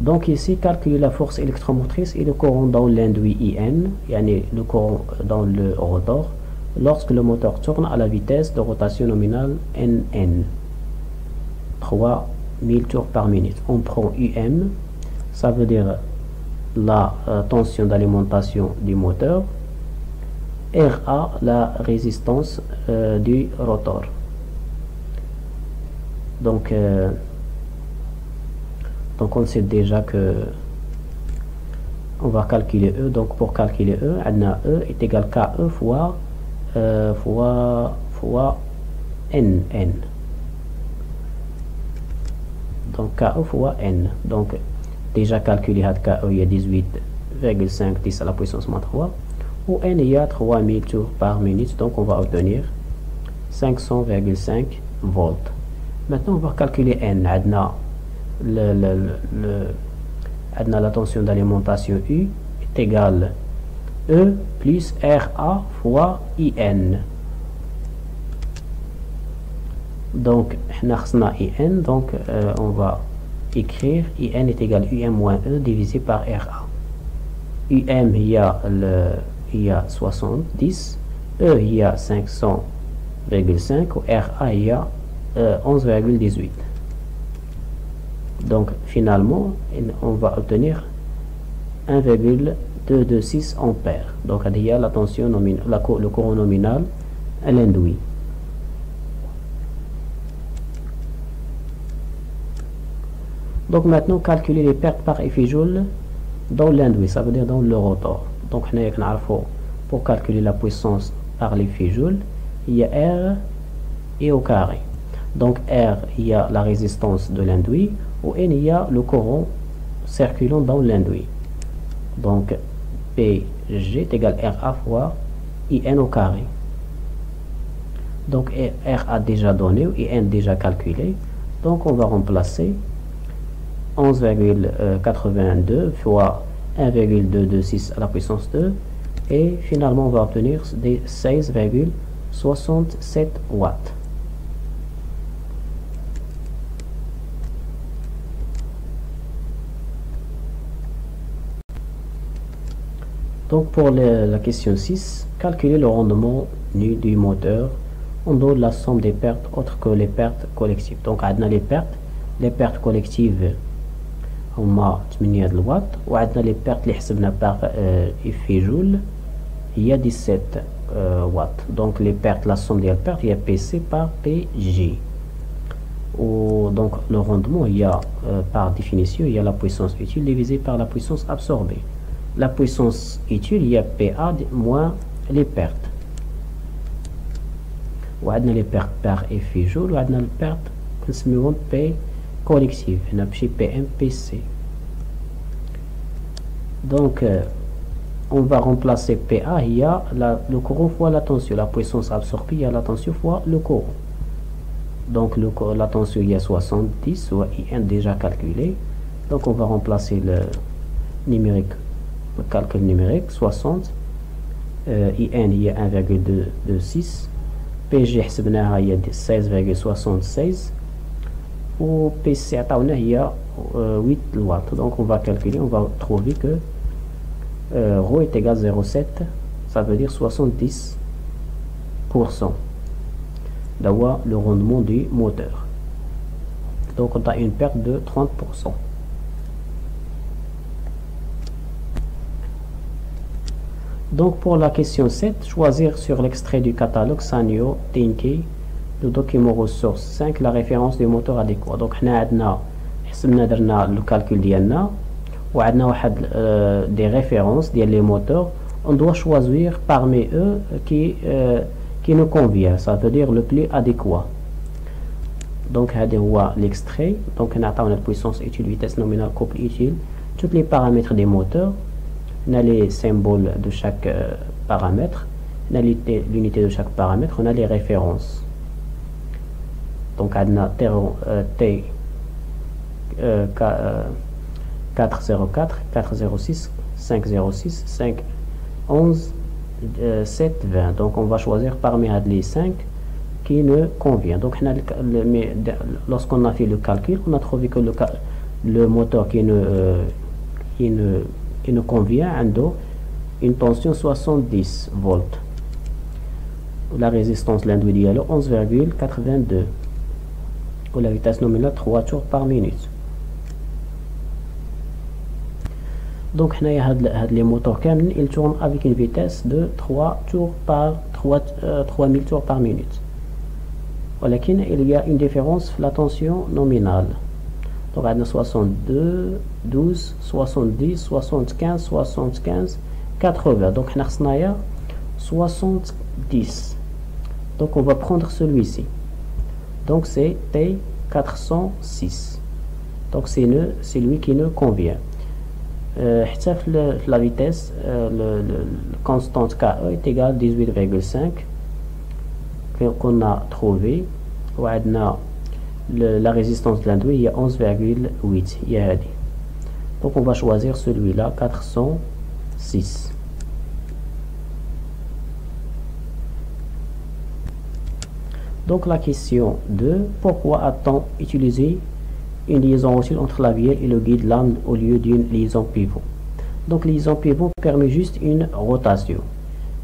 Donc ici, calculer la force électromotrice et le courant dans l'induit IN, yani le courant dans le rotor, lorsque le moteur tourne à la vitesse de rotation nominale NN. 3000 tours par minute. On prend UM, ça veut dire la euh, tension d'alimentation du moteur. RA, la résistance euh, du rotor. Donc, euh, donc on sait déjà que on va calculer E. Donc pour calculer E, E est égal à KE fois, fois, fois N. N donc KE fois N donc déjà calculé à KE il y a 18,5 10 à la puissance moins 3 ou N il y a 3000 tours par minute donc on va obtenir 500,5 volts maintenant on va calculer N adna le, le, le, la tension d'alimentation U est égale E plus RA fois IN donc IN donc euh, on va écrire IN est égal UM moins E divisé par RA UM il y a le il y a 70 E il y a 500,5 ou RA il y a 11,18 donc finalement on va obtenir 1,226 ampères donc il y a la tension nominale le courant nominal à l'induit Donc maintenant, calculer les pertes par effet Joule dans l'induit, ça veut dire dans le rotor. Donc pour calculer la puissance par l'effet Joule, il y a R et au carré. Donc R, il y a la résistance de l'induit, ou N, il y a le courant circulant dans l'induit. Donc PG est égal à RA fois IN au carré. Donc R a déjà donné, IN déjà calculé. Donc on va remplacer 11,82 fois 1,226 à la puissance 2 et finalement on va obtenir des 16,67 watts. Donc pour la question 6, calculer le rendement nu du moteur en dehors de la somme des pertes autres que les pertes collectives. Donc on a les pertes, les pertes collectives هما 8 الواط وعندنا لي بيرت اللي حسبنا باغ افي جول هي 17 واط دونك لي بيرت لا سوم ديال بيرت هي بي سي باغ بي جي donc le rendement, il y a euh, par définition, il y a la puissance utile divisée par la puissance absorbée. La puissance utile, il y a PA moins les pertes. a les pertes par effet joule a les pertes كنسميوهم P collective هنا بشي PMPC donc euh, on va remplacer PA il y a le courant fois la tension la puissance absorbée il y a la tension fois le courant donc le, la tension il y a 70 soit IN déjà calculé donc on va remplacer le numérique le calcul numérique 60 euh, IN il y a 1,26 PG حسبناها هي 16,76 ou PC عطاونا هي 8 watts donc on va calculer on va trouver que euh, ρ est égal à 0,7 ça veut dire 70 d'avoir le rendement du moteur. Donc on a une perte de 30%. Donc pour la question 7, choisir sur l'extrait du catalogue Sanyo Tinky le document ressource 5 la référence du moteur adéquat. Donc on a le calcul d'Yanna ou on a des références des moteurs. On doit choisir parmi eux qui euh, qui nous convient, ça veut dire le plus adéquat. Donc, on l'extrait. Donc, on a la puissance utile, vitesse nominale, couple utile, tous les paramètres des moteurs. On a les symboles de chaque euh, paramètre. On l'unité de chaque paramètre. On a les références. Donc, on a T, 404, 406, 506, 511, 7, 20. Donc on va choisir parmi les 5 qui ne convient. Donc lorsqu'on a fait le calcul, on a trouvé que le, le moteur qui euh, qui ne, ne convient a une tension 70 volts. La résistance l'individuelle 11,82 ou la vitesse nominale 3 tours par minute. Donc, les moteurs ils tournent avec une vitesse de 3 tours par 3, 3000 euh, tours par minute. il y a une différence la tension nominale. Donc, on a 62, 12, 70, 75, 75, 80. Donc, on a 70. Donc, on va prendre celui-ci. Donc, c'est T406. Donc, c'est celui qui nous convient. Euh, la vitesse euh, le, constante KE est égal à 18,5 qu'on a trouvé le, la résistance de l'induit il y a 11,8 donc on va choisir celui-là. 406 donc la question 2 pourquoi a-t-on utilisé une liaison aussi entre la bielle et le guide lame au lieu d'une liaison pivot? Donc liaison pivot permet juste une rotation,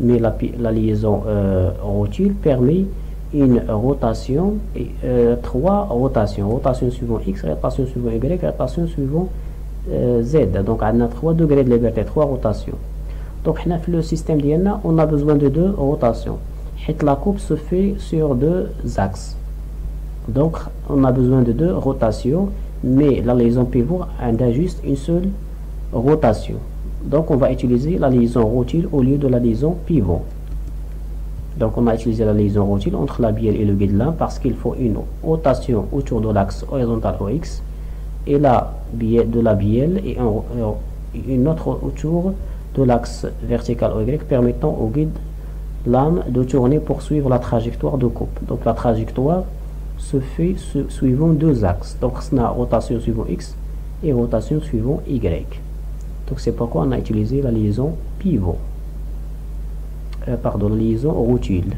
mais la, la liaison euh, rotule permet une rotation et euh, trois rotations, rotation suivant x, rotation suivant y, rotation suivant euh, z. Donc on a trois degrés de liberté, trois rotations. Donc le système d'INA, on a besoin de deux rotations. La coupe se fait sur deux axes. Donc, on a besoin de deux rotations, mais la liaison pivot a juste une seule rotation. Donc, on va utiliser la liaison rotule au lieu de la liaison pivot. Donc, on a utilisé la liaison rotule entre la bielle et le guide-lin parce qu'il faut une rotation autour de l'axe horizontal OX et la bielle de la bielle et une autre autour de l'axe vertical OY permettant au guide lame de tourner pour suivre la trajectoire de coupe. Donc la trajectoire se fait suivant deux axes. Donc, on a rotation suivant X et rotation suivant Y. Donc, c'est pourquoi on a utilisé la liaison pivot. Euh, pardon, la liaison rotule.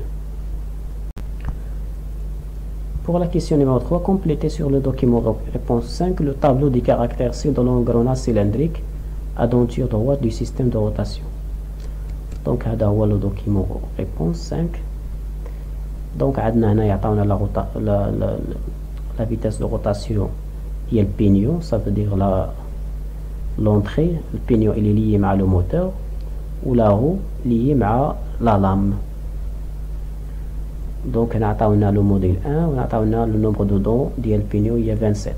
Pour la question numéro 3, complétez sur le document réponse 5 le tableau des caractères C de l'engrenage cylindrique à denture droite du système de rotation. Donc, le document réponse 5. Donc, on a la, vitesse de rotation le pignon, ça veut dire l'entrée. Le pignon est lié à le moteur ou la roue liée à la lame. Donc, on a le modèle 1, on a le nombre de dons il y a 27.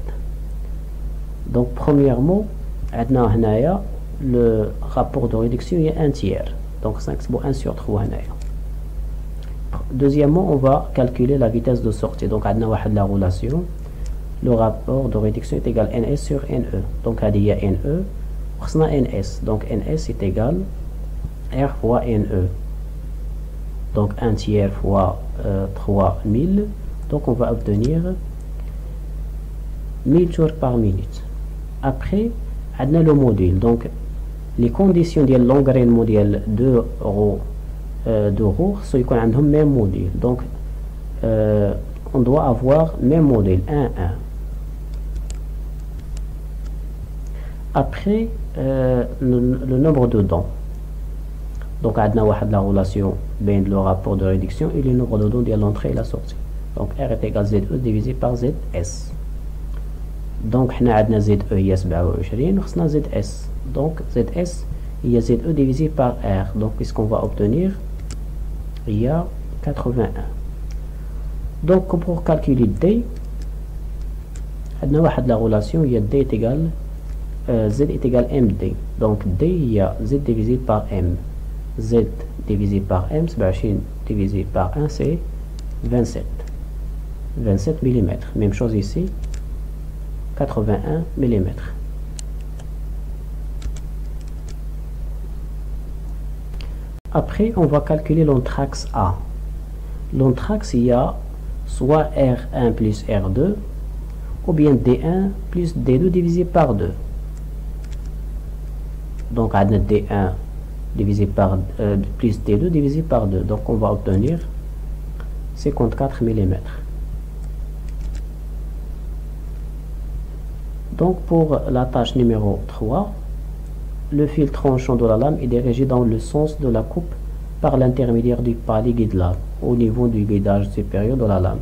Donc, premièrement, on a le rapport de réduction, a un tiers. Donc, 5 c'est 1 sur 3. Deuxièmement, on va calculer la vitesse de sortie. Donc, on a la relation. Le rapport de réduction est égal à NS sur NE. Donc, NE, on a NS. Donc, NS est égal à R fois NE. Donc, 1 tiers fois 3000. Euh, Donc, on va obtenir 1000 tours par minute. Après, on a le module. Donc, les conditions de l'engraînement de roues euh, de roues sont le même module. Donc, euh, on doit avoir même modèle 1 1. Après, le, le nombre de dents. Donc, on a la relation ben, le rapport de réduction et le nombre de dons de l'entrée et la sortie. Donc, R est égal à ZE divisé par ZS. Donc, on a ZE, il a 27, on a ZS. Donc, ZS, il y a ZE divisé par R. Donc, qu'est-ce qu'on va obtenir? Il y a 81. Donc, pour calculer D, on a la relation, il y a D est égal, euh, Z est égal à MD. Donc, D, il y a Z divisé par M. Z divisé par M, c'est divisé par 1, c'est 27. 27 mm. Même chose ici, 81 mm. Après, on va calculer l'anthrax A. L'anthrax, il y a soit R1 plus R2, ou bien D1 plus D2 divisé par 2. Donc, on D1 divisé par euh, plus T2 divisé par 2. Donc on va obtenir 54 mm. Donc pour la tâche numéro 3, le fil tranchant de la lame est dirigé dans le sens de la coupe par l'intermédiaire du palier guide lame au niveau du guidage supérieur de la lame.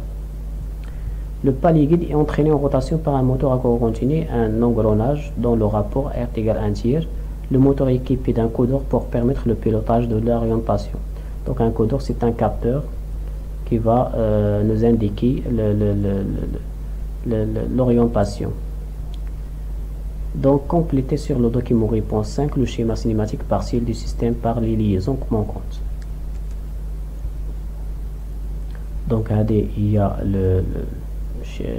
Le palier guide est entraîné en rotation par un moteur à courant continu, un engrenage dont le rapport R égale 1 tiers le moteur est équipé d'un codeur pour permettre le pilotage de l'orientation. Donc un codeur, c'est un capteur qui va euh, nous indiquer l'orientation. Donc complétez sur le document réponse 5 le schéma cinématique partiel du système par les liaisons manquantes. Donc il y a le,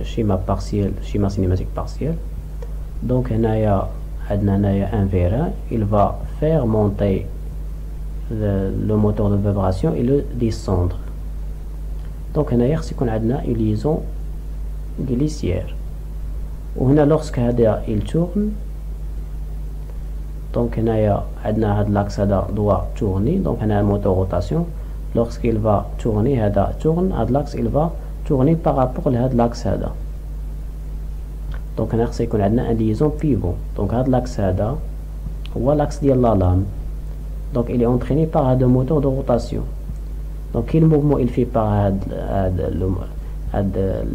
schéma partiel, schéma cinématique partiel. Donc il y a un vérin, il va faire monter le, moteur de vibration et le descendre. Donc on a c'est qu'on a une liaison glissière. وهنا lorsque هذا il tourne donc هنايا عندنا هذا l'axe هذا doit tourner donc هنا moteur rotation lorsqu'il va tourner هذا tourne هذا l'axe il va tourner par rapport لهذا l'axe هذا دونك هنا خص يكون عندنا ان ليزون بيفون دونك هاد لاكس هذا هو لاكس ديال لا لام. دونك إلي أونتريني بار هاد موتور دو روتاسيون. دونك كي الموفمون fait par هاد هاد هاد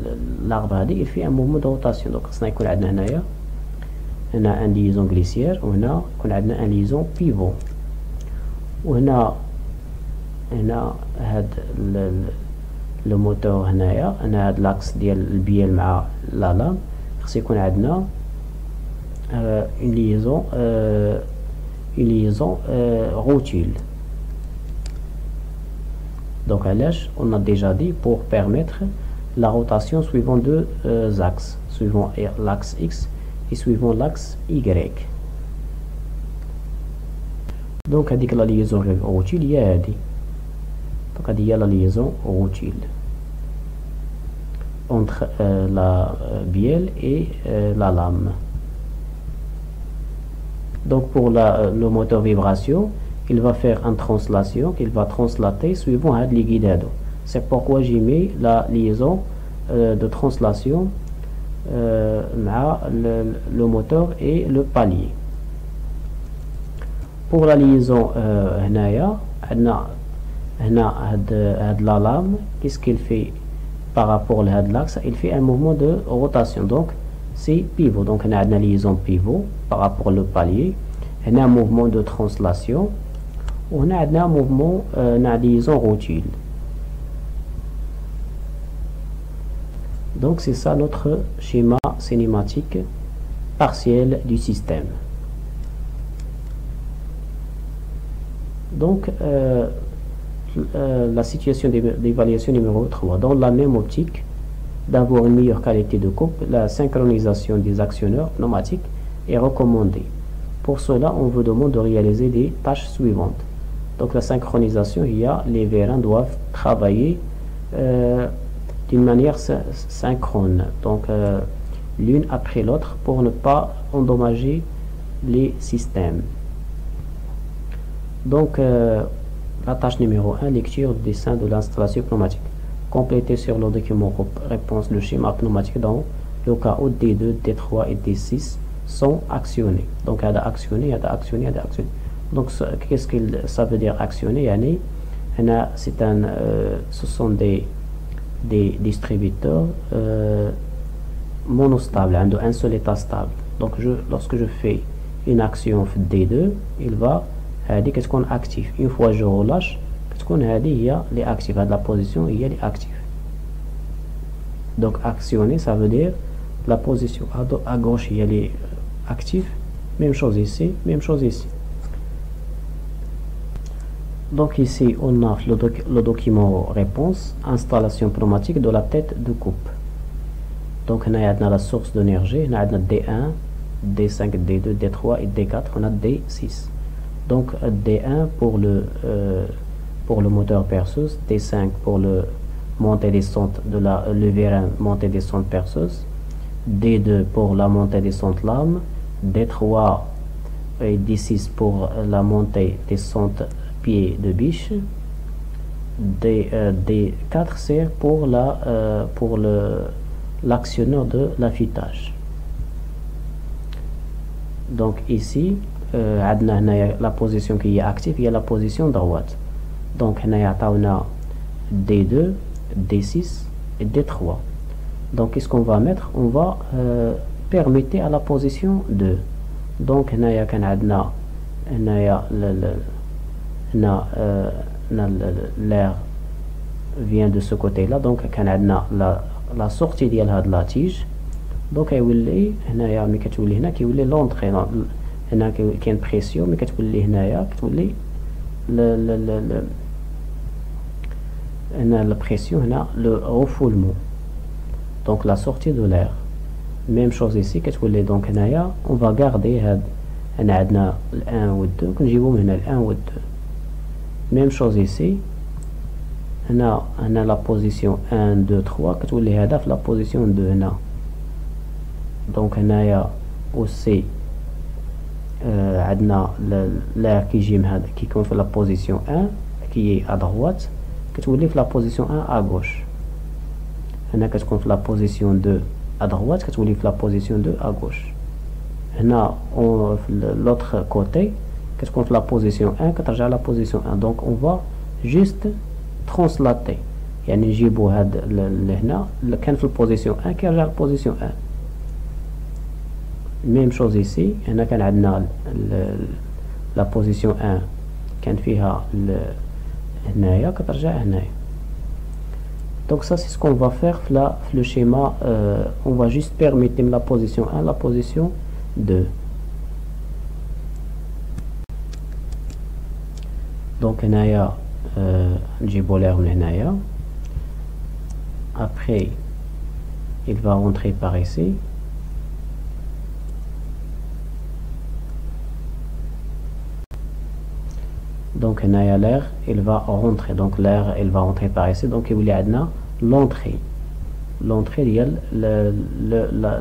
لارب هادي fait un mouvement de rotation دونك خصنا يكون عندنا هنايا هنا ان ليزون غليسيير وهنا يكون عندنا ان ليزون بيفون وهنا هنا هاد لو موتور هنايا هنا هاد لاكس ديال البيال مع لا لام. خص يكون عندنا une liaison une liaison routile donc علاش on a déjà dit pour permettre la rotation suivant deux axes suivant l'axe X et suivant l'axe Y donc هذيك la liaison routile هي هذه donc هذه هي la liaison routile entre euh, la euh, bielle et euh, la lame. Donc pour la, le moteur vibration, il va faire une translation qu'il va translater suivant les guidado. C'est pourquoi j'ai mis la liaison de translation euh, le, le, moteur et le palier. Pour la liaison euh, la lame, qu'est-ce qu'il fait par rapport à l'axe, il fait un mouvement de rotation. Donc, c'est pivot. Donc, on a une liaison pivot par rapport au palier. On a un mouvement de translation. On a un mouvement, euh, liaison rotule. Donc c'est ça notre schéma cinématique partiel du système. Donc euh, euh, la situation d'évaluation numéro 3. Dans la même optique d'avoir une meilleure qualité de coupe, la synchronisation des actionneurs pneumatiques est recommandée. Pour cela, on vous demande de réaliser des tâches suivantes. Donc la synchronisation, il y a les vérins doivent travailler euh, d'une manière synchrone, donc euh, l'une après l'autre pour ne pas endommager les systèmes. Donc la tâche numéro 1, lecture du dessin de l'installation pneumatique. Complétez sur le document réponse le schéma pneumatique dans le cas où D2, D3 et D6 sont actionnés. Donc, il y a d'actionner, il y a d'actionner, il y a d'actionner. Donc, qu'est-ce que ça veut dire actionner euh, ce sont des, distributeurs euh, monostables, un seul état stable. Donc, lorsque je fais une action D2, il va qu'est-ce qu'on actif une fois je relâche qu'est-ce qu'on a dit il y a les actifs à la position il y a les actifs donc actionner ça veut dire la position à, gauche il y a les actifs même chose ici même chose ici. Donc ici on a le, document réponse installation pneumatique de la tête de coupe. Donc on a la source d'énergie on a D1 D5 D2 D3 et D4 on a D6 donc D1 pour le, euh, pour le moteur perceuse, D5 pour le montée descente de la le vérin montée descente perceuse, D2 pour la montée descente lame, D3 et D6 pour la montée descente pied de biche, D, euh, D4 c'est pour la euh, pour le l'actionneur de l'affûtage. Donc ici euh, la position qui est active il y a la position droite. Donc on a D2 D6 et D3 donc qu'est-ce qu'on va mettre? On va euh, permettre à la position 2 donc on a l'air vient de ce côté là donc on a la, la sortie de la tige. Donc il y a l'entrée هنا كاين بريسيون ملي كتولي هنايا كتولي هنا البريسيون هنا لو ريفولمون دونك لا سورتي دو لير ميم شوز ايسي كتولي دونك هنايا اون فا غاردي هاد هنا عندنا الان و دو كنجيبو هنا الان و دو ميم شوز ايسي هنا هنا لا بوزيسيون ان دو تخوا كتولي هذا في لا بوزيسيون دو هنا دونك هنايا او سي عندنا l'air qui يجي من هذا كيكون في la position 1 qui est à droite كتولي في la position 1 à gauche هنا كتكون في la position 2 à droite كتولي في la position 2 à gauche هنا في l'autre côté كتكون في la position 1 كترجع la position 1 donc on va juste translater يعني نجيبو هاد لهنا كان في البوزيسيون 1 كيرجع للبوزيسيون 1 même chose ici هنا كان عندنا la position 1 كان فيها هنايا كترجع هنايا donc ça c'est ce qu'on va faire là le schéma euh, on va juste permettre la position 1 la position 2 donc هنايا نجيبو l'air من هنايا après il va rentrer par ici Donc l'air il va rentrer. Donc l'air il va rentrer par ici. Donc il y a l'entrée. L'entrée de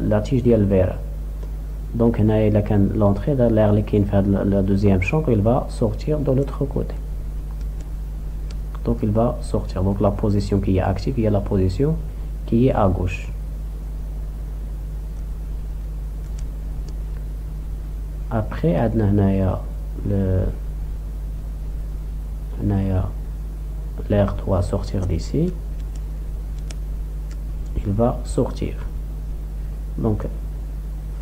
la tige de verre. Donc l'entrée de l'air qui est la deuxième chambre il va sortir de l'autre côté. Donc il va sortir. Donc la position qui est active il y a la position qui est à gauche. Après il y a le l'air doit sortir d'ici il va sortir donc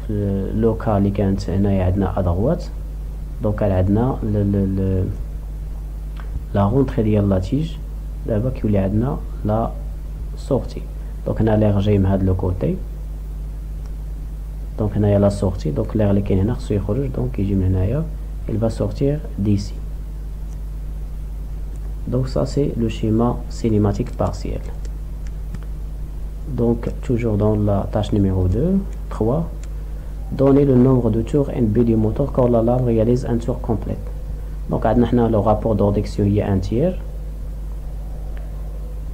le cas اللي كانت هنايا عندنا à droite donc عندنا la rentrée ديال لا تيج دابا كيولي عندنا la sortie Donc on a l'air j'ai de le côté. Donc on a la sortie. Donc l'air qui est donc il va sortir d'ici. Donc ça c'est le schéma cinématique partiel. Donc toujours dans la tâche numéro 2, 3, donner le nombre de tours NB du moteur quand la lame réalise un tour complet. Donc on a le rapport d'ordexio il y a un tiers.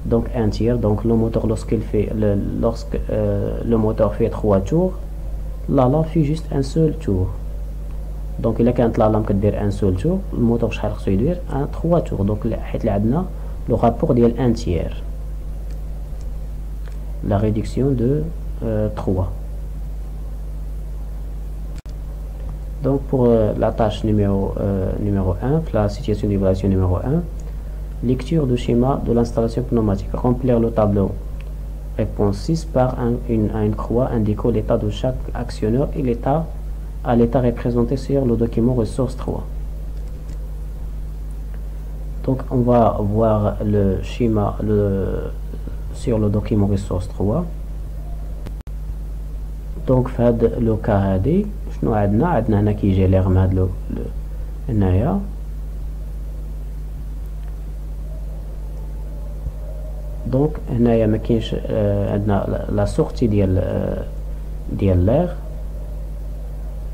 Donc un tiers, donc le moteur lorsqu'il fait lorsque euh, le moteur fait 3 tours, la lame fait juste un seul tour. Donc il a كانت la lame كدير un seul tour, le moteur شحال خصو يدير un 3 tours. Donc حيت اللي عندنا le rapport ديال un tiers. La réduction de euh, 3. Donc pour euh, la tâche numéro, euh, numéro 1, la situation d'évaluation numéro 1, lecture du schéma de l'installation pneumatique. Remplir le tableau réponse 6 par une, une croix indiquant l'état de chaque actionneur et l'état à l'état représenté sur le document ressource 3. Donc on va voir le schéma le, sur le document ressource 3. Donc fait le cas هذه شنو عندنا عندنا هنا كيجي ليغم هاد هنايا دونك هنايا ما كاينش عندنا لا سورتي ديال ديال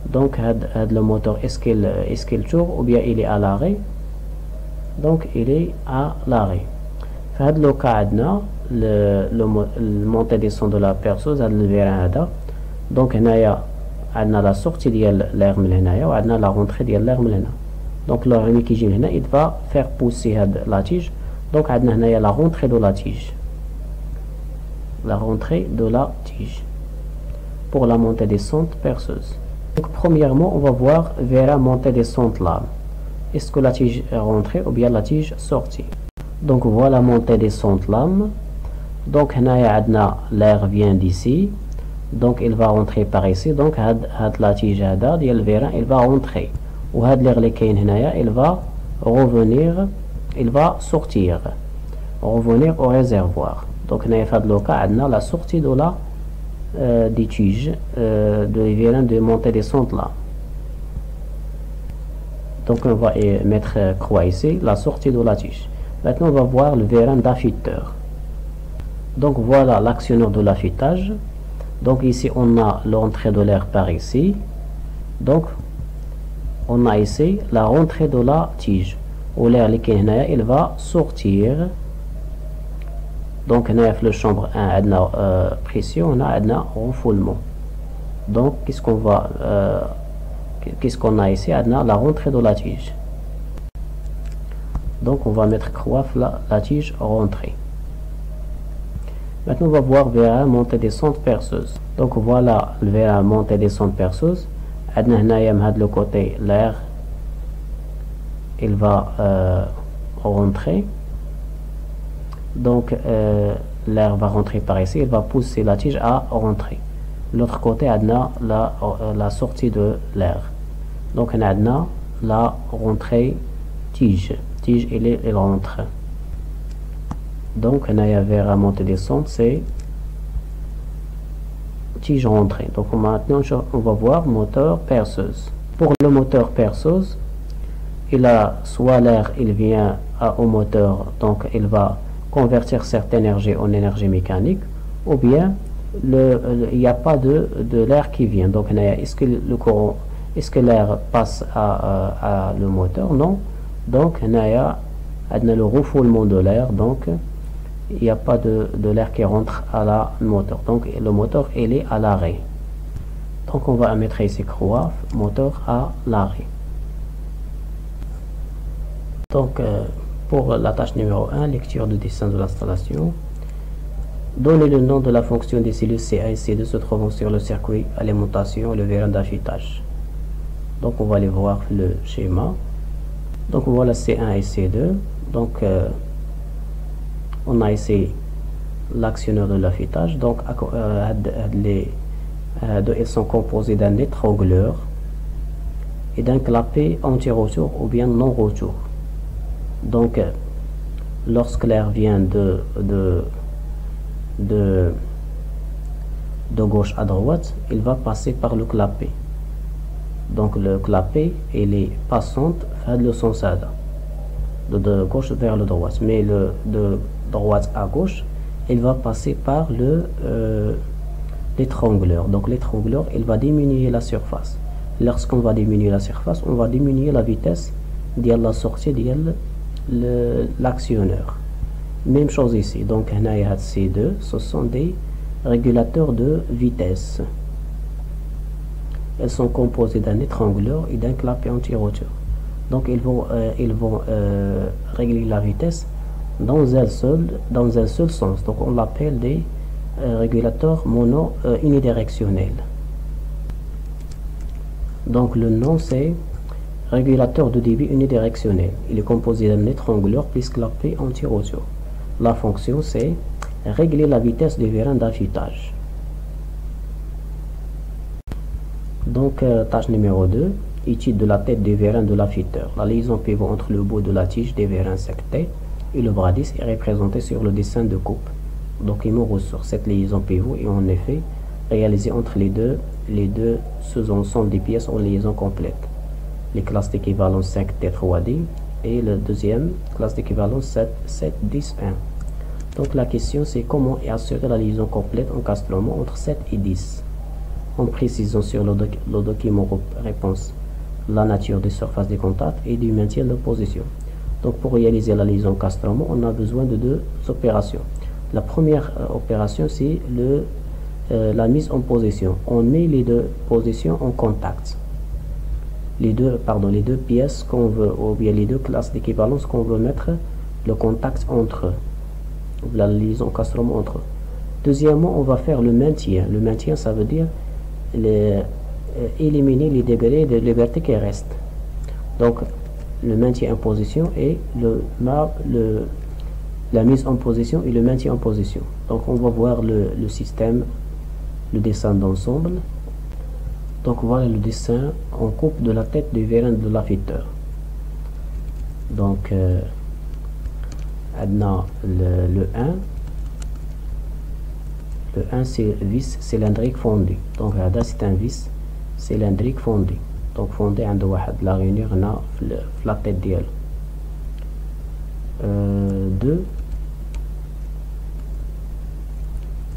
ليغ دونك هاد هاد لو موتور اسكيل اسكيل تور او بيان الي ا لاغي دونك الي ا لاغي فهاد لو كا عندنا المونتي ديسون دو لا بيرسوز هاد الفيران هذا دونك هنايا عندنا لا سورتي ديال ليغ من هنايا وعندنا لا رونتري ديال ليغ من هنا دونك لو ملي كيجي من هنا il va faire pousser هاد لا تيج دونك عندنا هنايا لا رونتري دو لا تيج la rentrée de la tige pour la montée descente perceuse. Donc premièrement, on va voir vers la montée descente lame. Est-ce que la tige est rentrée ou bien la tige sortie Donc voilà montée descente lame. Donc l'air vient d'ici donc il va rentrer par ici donc هاد هاد لا تيج هذا ديال الفيران il va rentrer وهاد ليغ اللي كاين هنايا il va revenir il va sortir revenir au réservoir donc هنايا في هاد لوكا عندنا la sortie de la euh, des tiges euh, de de montée descente là. Donc on va mettre croix ici la sortie de la tige maintenant on va voir le vérin d'affûteur. Donc voilà l'actionneur de l'affûtage. Donc ici on a l'entrée de l'air par ici. Donc on a ici la rentrée de la tige. Où l'air il va sortir donc on a le chambre 1 a euh, pression on a un refoulement. Donc qu'est-ce qu'on va a ici? On a la rentrée de la tige. Donc on va mettre croix la, tige rentrée. Maintenant, on va voir vers montée descente perceuse. Donc voilà vers montée descente perceuse. de le côté l'air il va euh, rentrer donc euh, l'air va rentrer par ici il va pousser la tige à rentrer. L'autre côté a la, euh, sortie de l'air. Donc on a la rentrée tige. Tige il, il rentre. Donc on a vers la montée descente c'est tige rentrée. Donc maintenant on va voir moteur perceuse. Pour le moteur perceuse il a soit l'air il vient au moteur donc il va convertir cette énergie en énergie mécanique ou bien il n'y a pas de, de l'air qui vient donc est-ce que le courant est-ce que l'air passe à, à, le moteur? Non donc on a le refoulement de l'air donc il n'y a pas de, de l'air qui rentre à la moteur. Donc le moteur il est à l'arrêt. Donc on va mettre ici croix, moteur à l'arrêt. Donc euh, pour la tâche numéro 1, lecture de dessin de l'installation. Donnez le nom de la fonction des cellules C1 et C2 se trouvant sur le circuit alimentation le vérin d'affûtage. Donc on va aller voir le schéma. Donc voilà C1 et C2. Donc euh, on a ici l'actionneur de l'affûtage donc euh, les euh, sont composés d'un étrangleur et d'un clapet anti-retour ou bien non-retour donc lorsque l'air vient de, de de, de gauche à droite, il va passer par le clapet. Donc le clapet, il est passante vers le sens de, de gauche vers le droite. Mais le, de droite à gauche, il va passer par le euh, l'étrangleur. Donc l'étrangleur, il va diminuer la surface. Lorsqu'on va diminuer la surface, on va diminuer la vitesse de la sortie de l'actionneur. Même chose ici. Donc, ces deux, ce sont des régulateurs de vitesse. Elles sont composées d'un étrangleur et d'un clapet anti-rotor. Donc, ils vont, euh, ils vont euh, régler la vitesse dans un seul, dans un seul sens. Donc, on l'appelle des euh, régulateurs mono unidirectionnels. Donc, le nom c'est régulateur de débit unidirectionnel. Il est composé d'un étrangleur plus clapet anti-rotor. La fonction c'est régler la vitesse du vérin d'affûtage. Donc, euh, tâche numéro 2, étude de la tête du vérin de l'affûteur. La liaison pivot entre le bout de la tige des vérins sectés et le bras 10 est représentée sur le dessin de coupe. Document ressource. Cette liaison pivot est en effet réalisée entre les deux, les deux sous-ensembles des pièces en liaison complète. Les classes d'équivalence 5T 3D et le deuxième classe d'équivalence 7, 7, 10, 1. Donc la question c'est comment assurer la liaison complète en encastrement entre 7 et 10 en précisant sur le, document réponse la nature des surfaces de contact et du maintien de position. Donc pour réaliser la liaison encastrement, on a besoin de deux opérations. La première euh, opération c'est le euh, la mise en position. On met les deux positions en contact les deux, pardon, les deux pièces qu'on veut, ou bien les deux classes d'équivalence qu'on veut mettre le contact entre eux, la liaison castrement entre eux. Deuxièmement, on va faire le maintien. Le maintien, ça veut dire les, euh, éliminer les degrés de liberté qui restent. Donc, le maintien en position et le, la mise en position et le maintien en position. Donc, on va voir le, le système, le dessin d'ensemble Donc voilà le dessin en coupe de la tête du vérin de l'affûteur. Donc, euh, le, le 1. Le 1 c'est vis cylindrique fondu. Donc c'est un vis cylindrique fondu. Donc fondé عند واحد la réunion هنا la tête ديالو. 2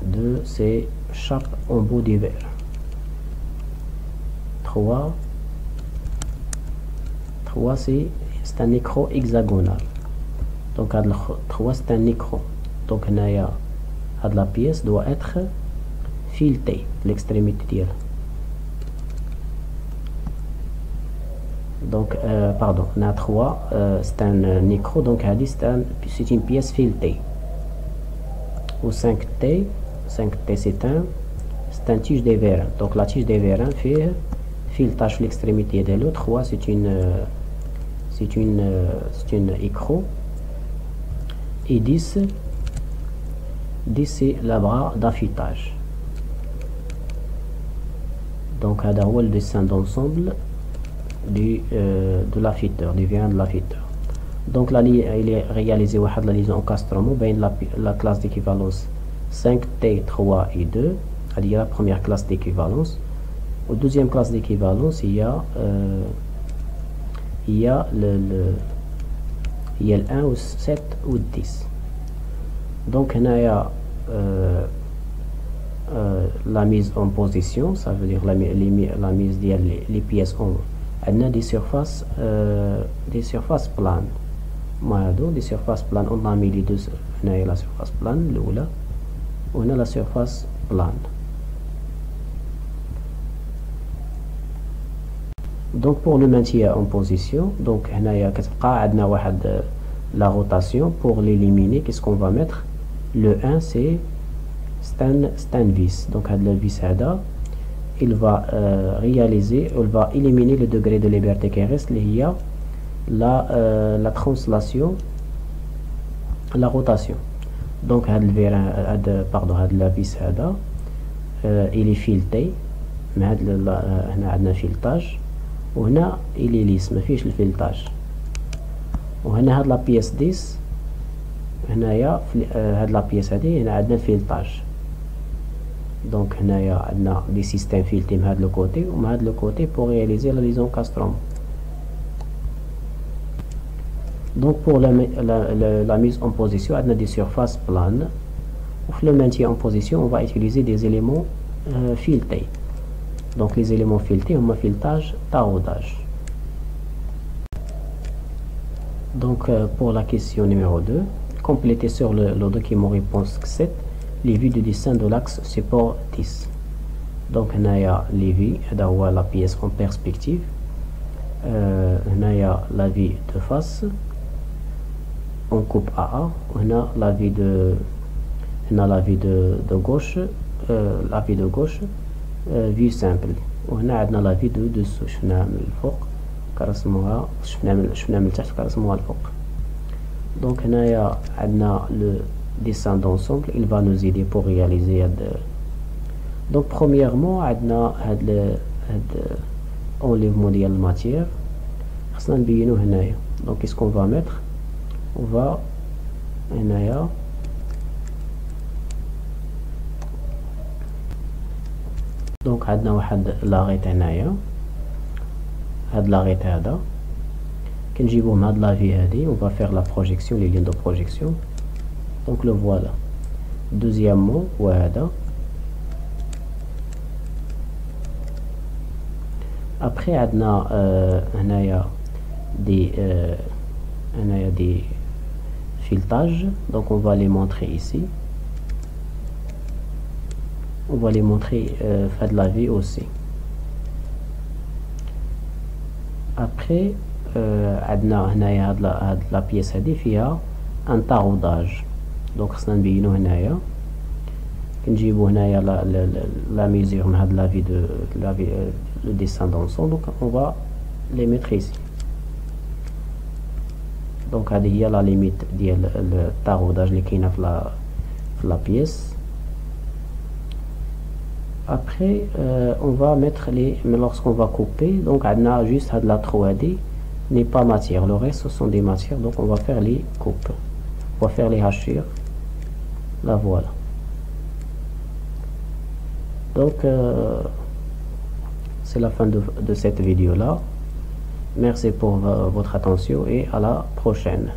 2 c'est chape en bout du verre. 3 3 c'est un écran hexagonal. Donc 3 c'est un écran. Donc la pièce doit être filetée l'extrémité donc euh, pardon on a 3 euh, c'est un écran. Donc c'est une pièce filetée au 5T 5T c'est un c'est un tige des vérins. Donc la tige des vérins fait filetage l'extrémité de l'autre. C'est une, euh, c'est une, euh, c'est une écrou. Et 10, 10 c'est la bras d'affûtage. Donc, à a le dessin d'ensemble du, euh, de l'affûteur, du vient de l'affûteur. Donc, là, il est réalisé la liaison encastrement ben, la, la classe d'équivalence 5T, 3 et 2, c'est-à-dire la première classe d'équivalence au deuxième classe d'équivalence, il y a euh, il y a le, il y a le 1 ou 7 ou 10. Donc il y a euh, euh, la mise en position, ça veut dire la, la mise des les, pièces en on a des surfaces des surfaces planes. des surfaces planes, on a mis les deux, on a la surface plane, on a la surface plane. Donc pour le maintien en position, donc la rotation pour l'éliminer, qu'est-ce qu'on va mettre? Le 1 c'est stand, stand. Donc le vis il va euh, réaliser, il va éliminer le degré de liberté qui reste, il y a la, euh, la translation, la rotation. Donc pardon, le vis euh, il est fileté, mais un filetage. وهنا إلي ليس ما فيش الفيلتاج وهنا هاد لابيس ديس هنايا في هاد لا بيس هادي هنا عندنا فيلتاج دونك هنايا عندنا دي سيستيم فيلتي من هاد لو كوتي ومن هاد لو كوتي بور رياليزي لا ليزون كاستروم دونك بور لا ميز اون بوزيسيون عندنا دي سيرفاس بلان وفي لو مانتي اون بوزيسيون اون فا utiliser دي زيليمون فيلتي دونك لي زيليمون فيلتي هما فيلتاج تاوداج Donc, euh, pour la question numéro 2, complétez sur le, le document réponse 7 les vues du dessin de l'axe support 10. Donc, on a les vues, d'avoir la pièce en perspective. Euh, on a la vue de face. On coupe AA. On a la vue de, on a la vue de, de gauche. Euh, la vue de gauche. Euh, vue simple. On a la vue de dessous. On a le كرسموها شفنا من شفنا من تحت كرسموها الفوق دونك هنايا عندنا لو ديسان دونسومبل il va nous aider pour réaliser هاد دونك برومييرمون عندنا هاد هاد اونليفمون ديال الماتير خصنا نبينو هنايا دونك كيسكون فا ميتر اون فا هنايا دونك عندنا واحد لاغيت هنايا هاد لاغيت هذا كنجيبوهم هاد لافي هادي اون فا فيغ لا بروجيكسيون لي لين دو بروجيكسيون دونك لو فوالا دوزيامون هو هذا ابخي عندنا آه هنايا دي آه هنايا دي filetage donc on va les montrer ici on va les montrer euh, faire de la vie aussi ابخي عندنا هنايا هاد هاد لا بيس هادي فيها ان طاغوداج دونك خصنا نبينو هنايا كنجيبو هنايا لا لا ميزور من هاد لا في دو لا في لو ديسان دونسون دونك اون فا لي ميتر ايسي دونك هذه هي لا ليميت ديال الطاغوداج اللي كاينه في لا في لا بيس après euh, on va mettre les mais lorsqu'on va couper donc on a juste la 3D n'est pas matière. Le reste ce sont des matières donc on va faire les coupes. On va faire les hachures. La voilà. Donc euh, c'est la fin de, de, cette vidéo là merci pour euh, votre attention et à la prochaine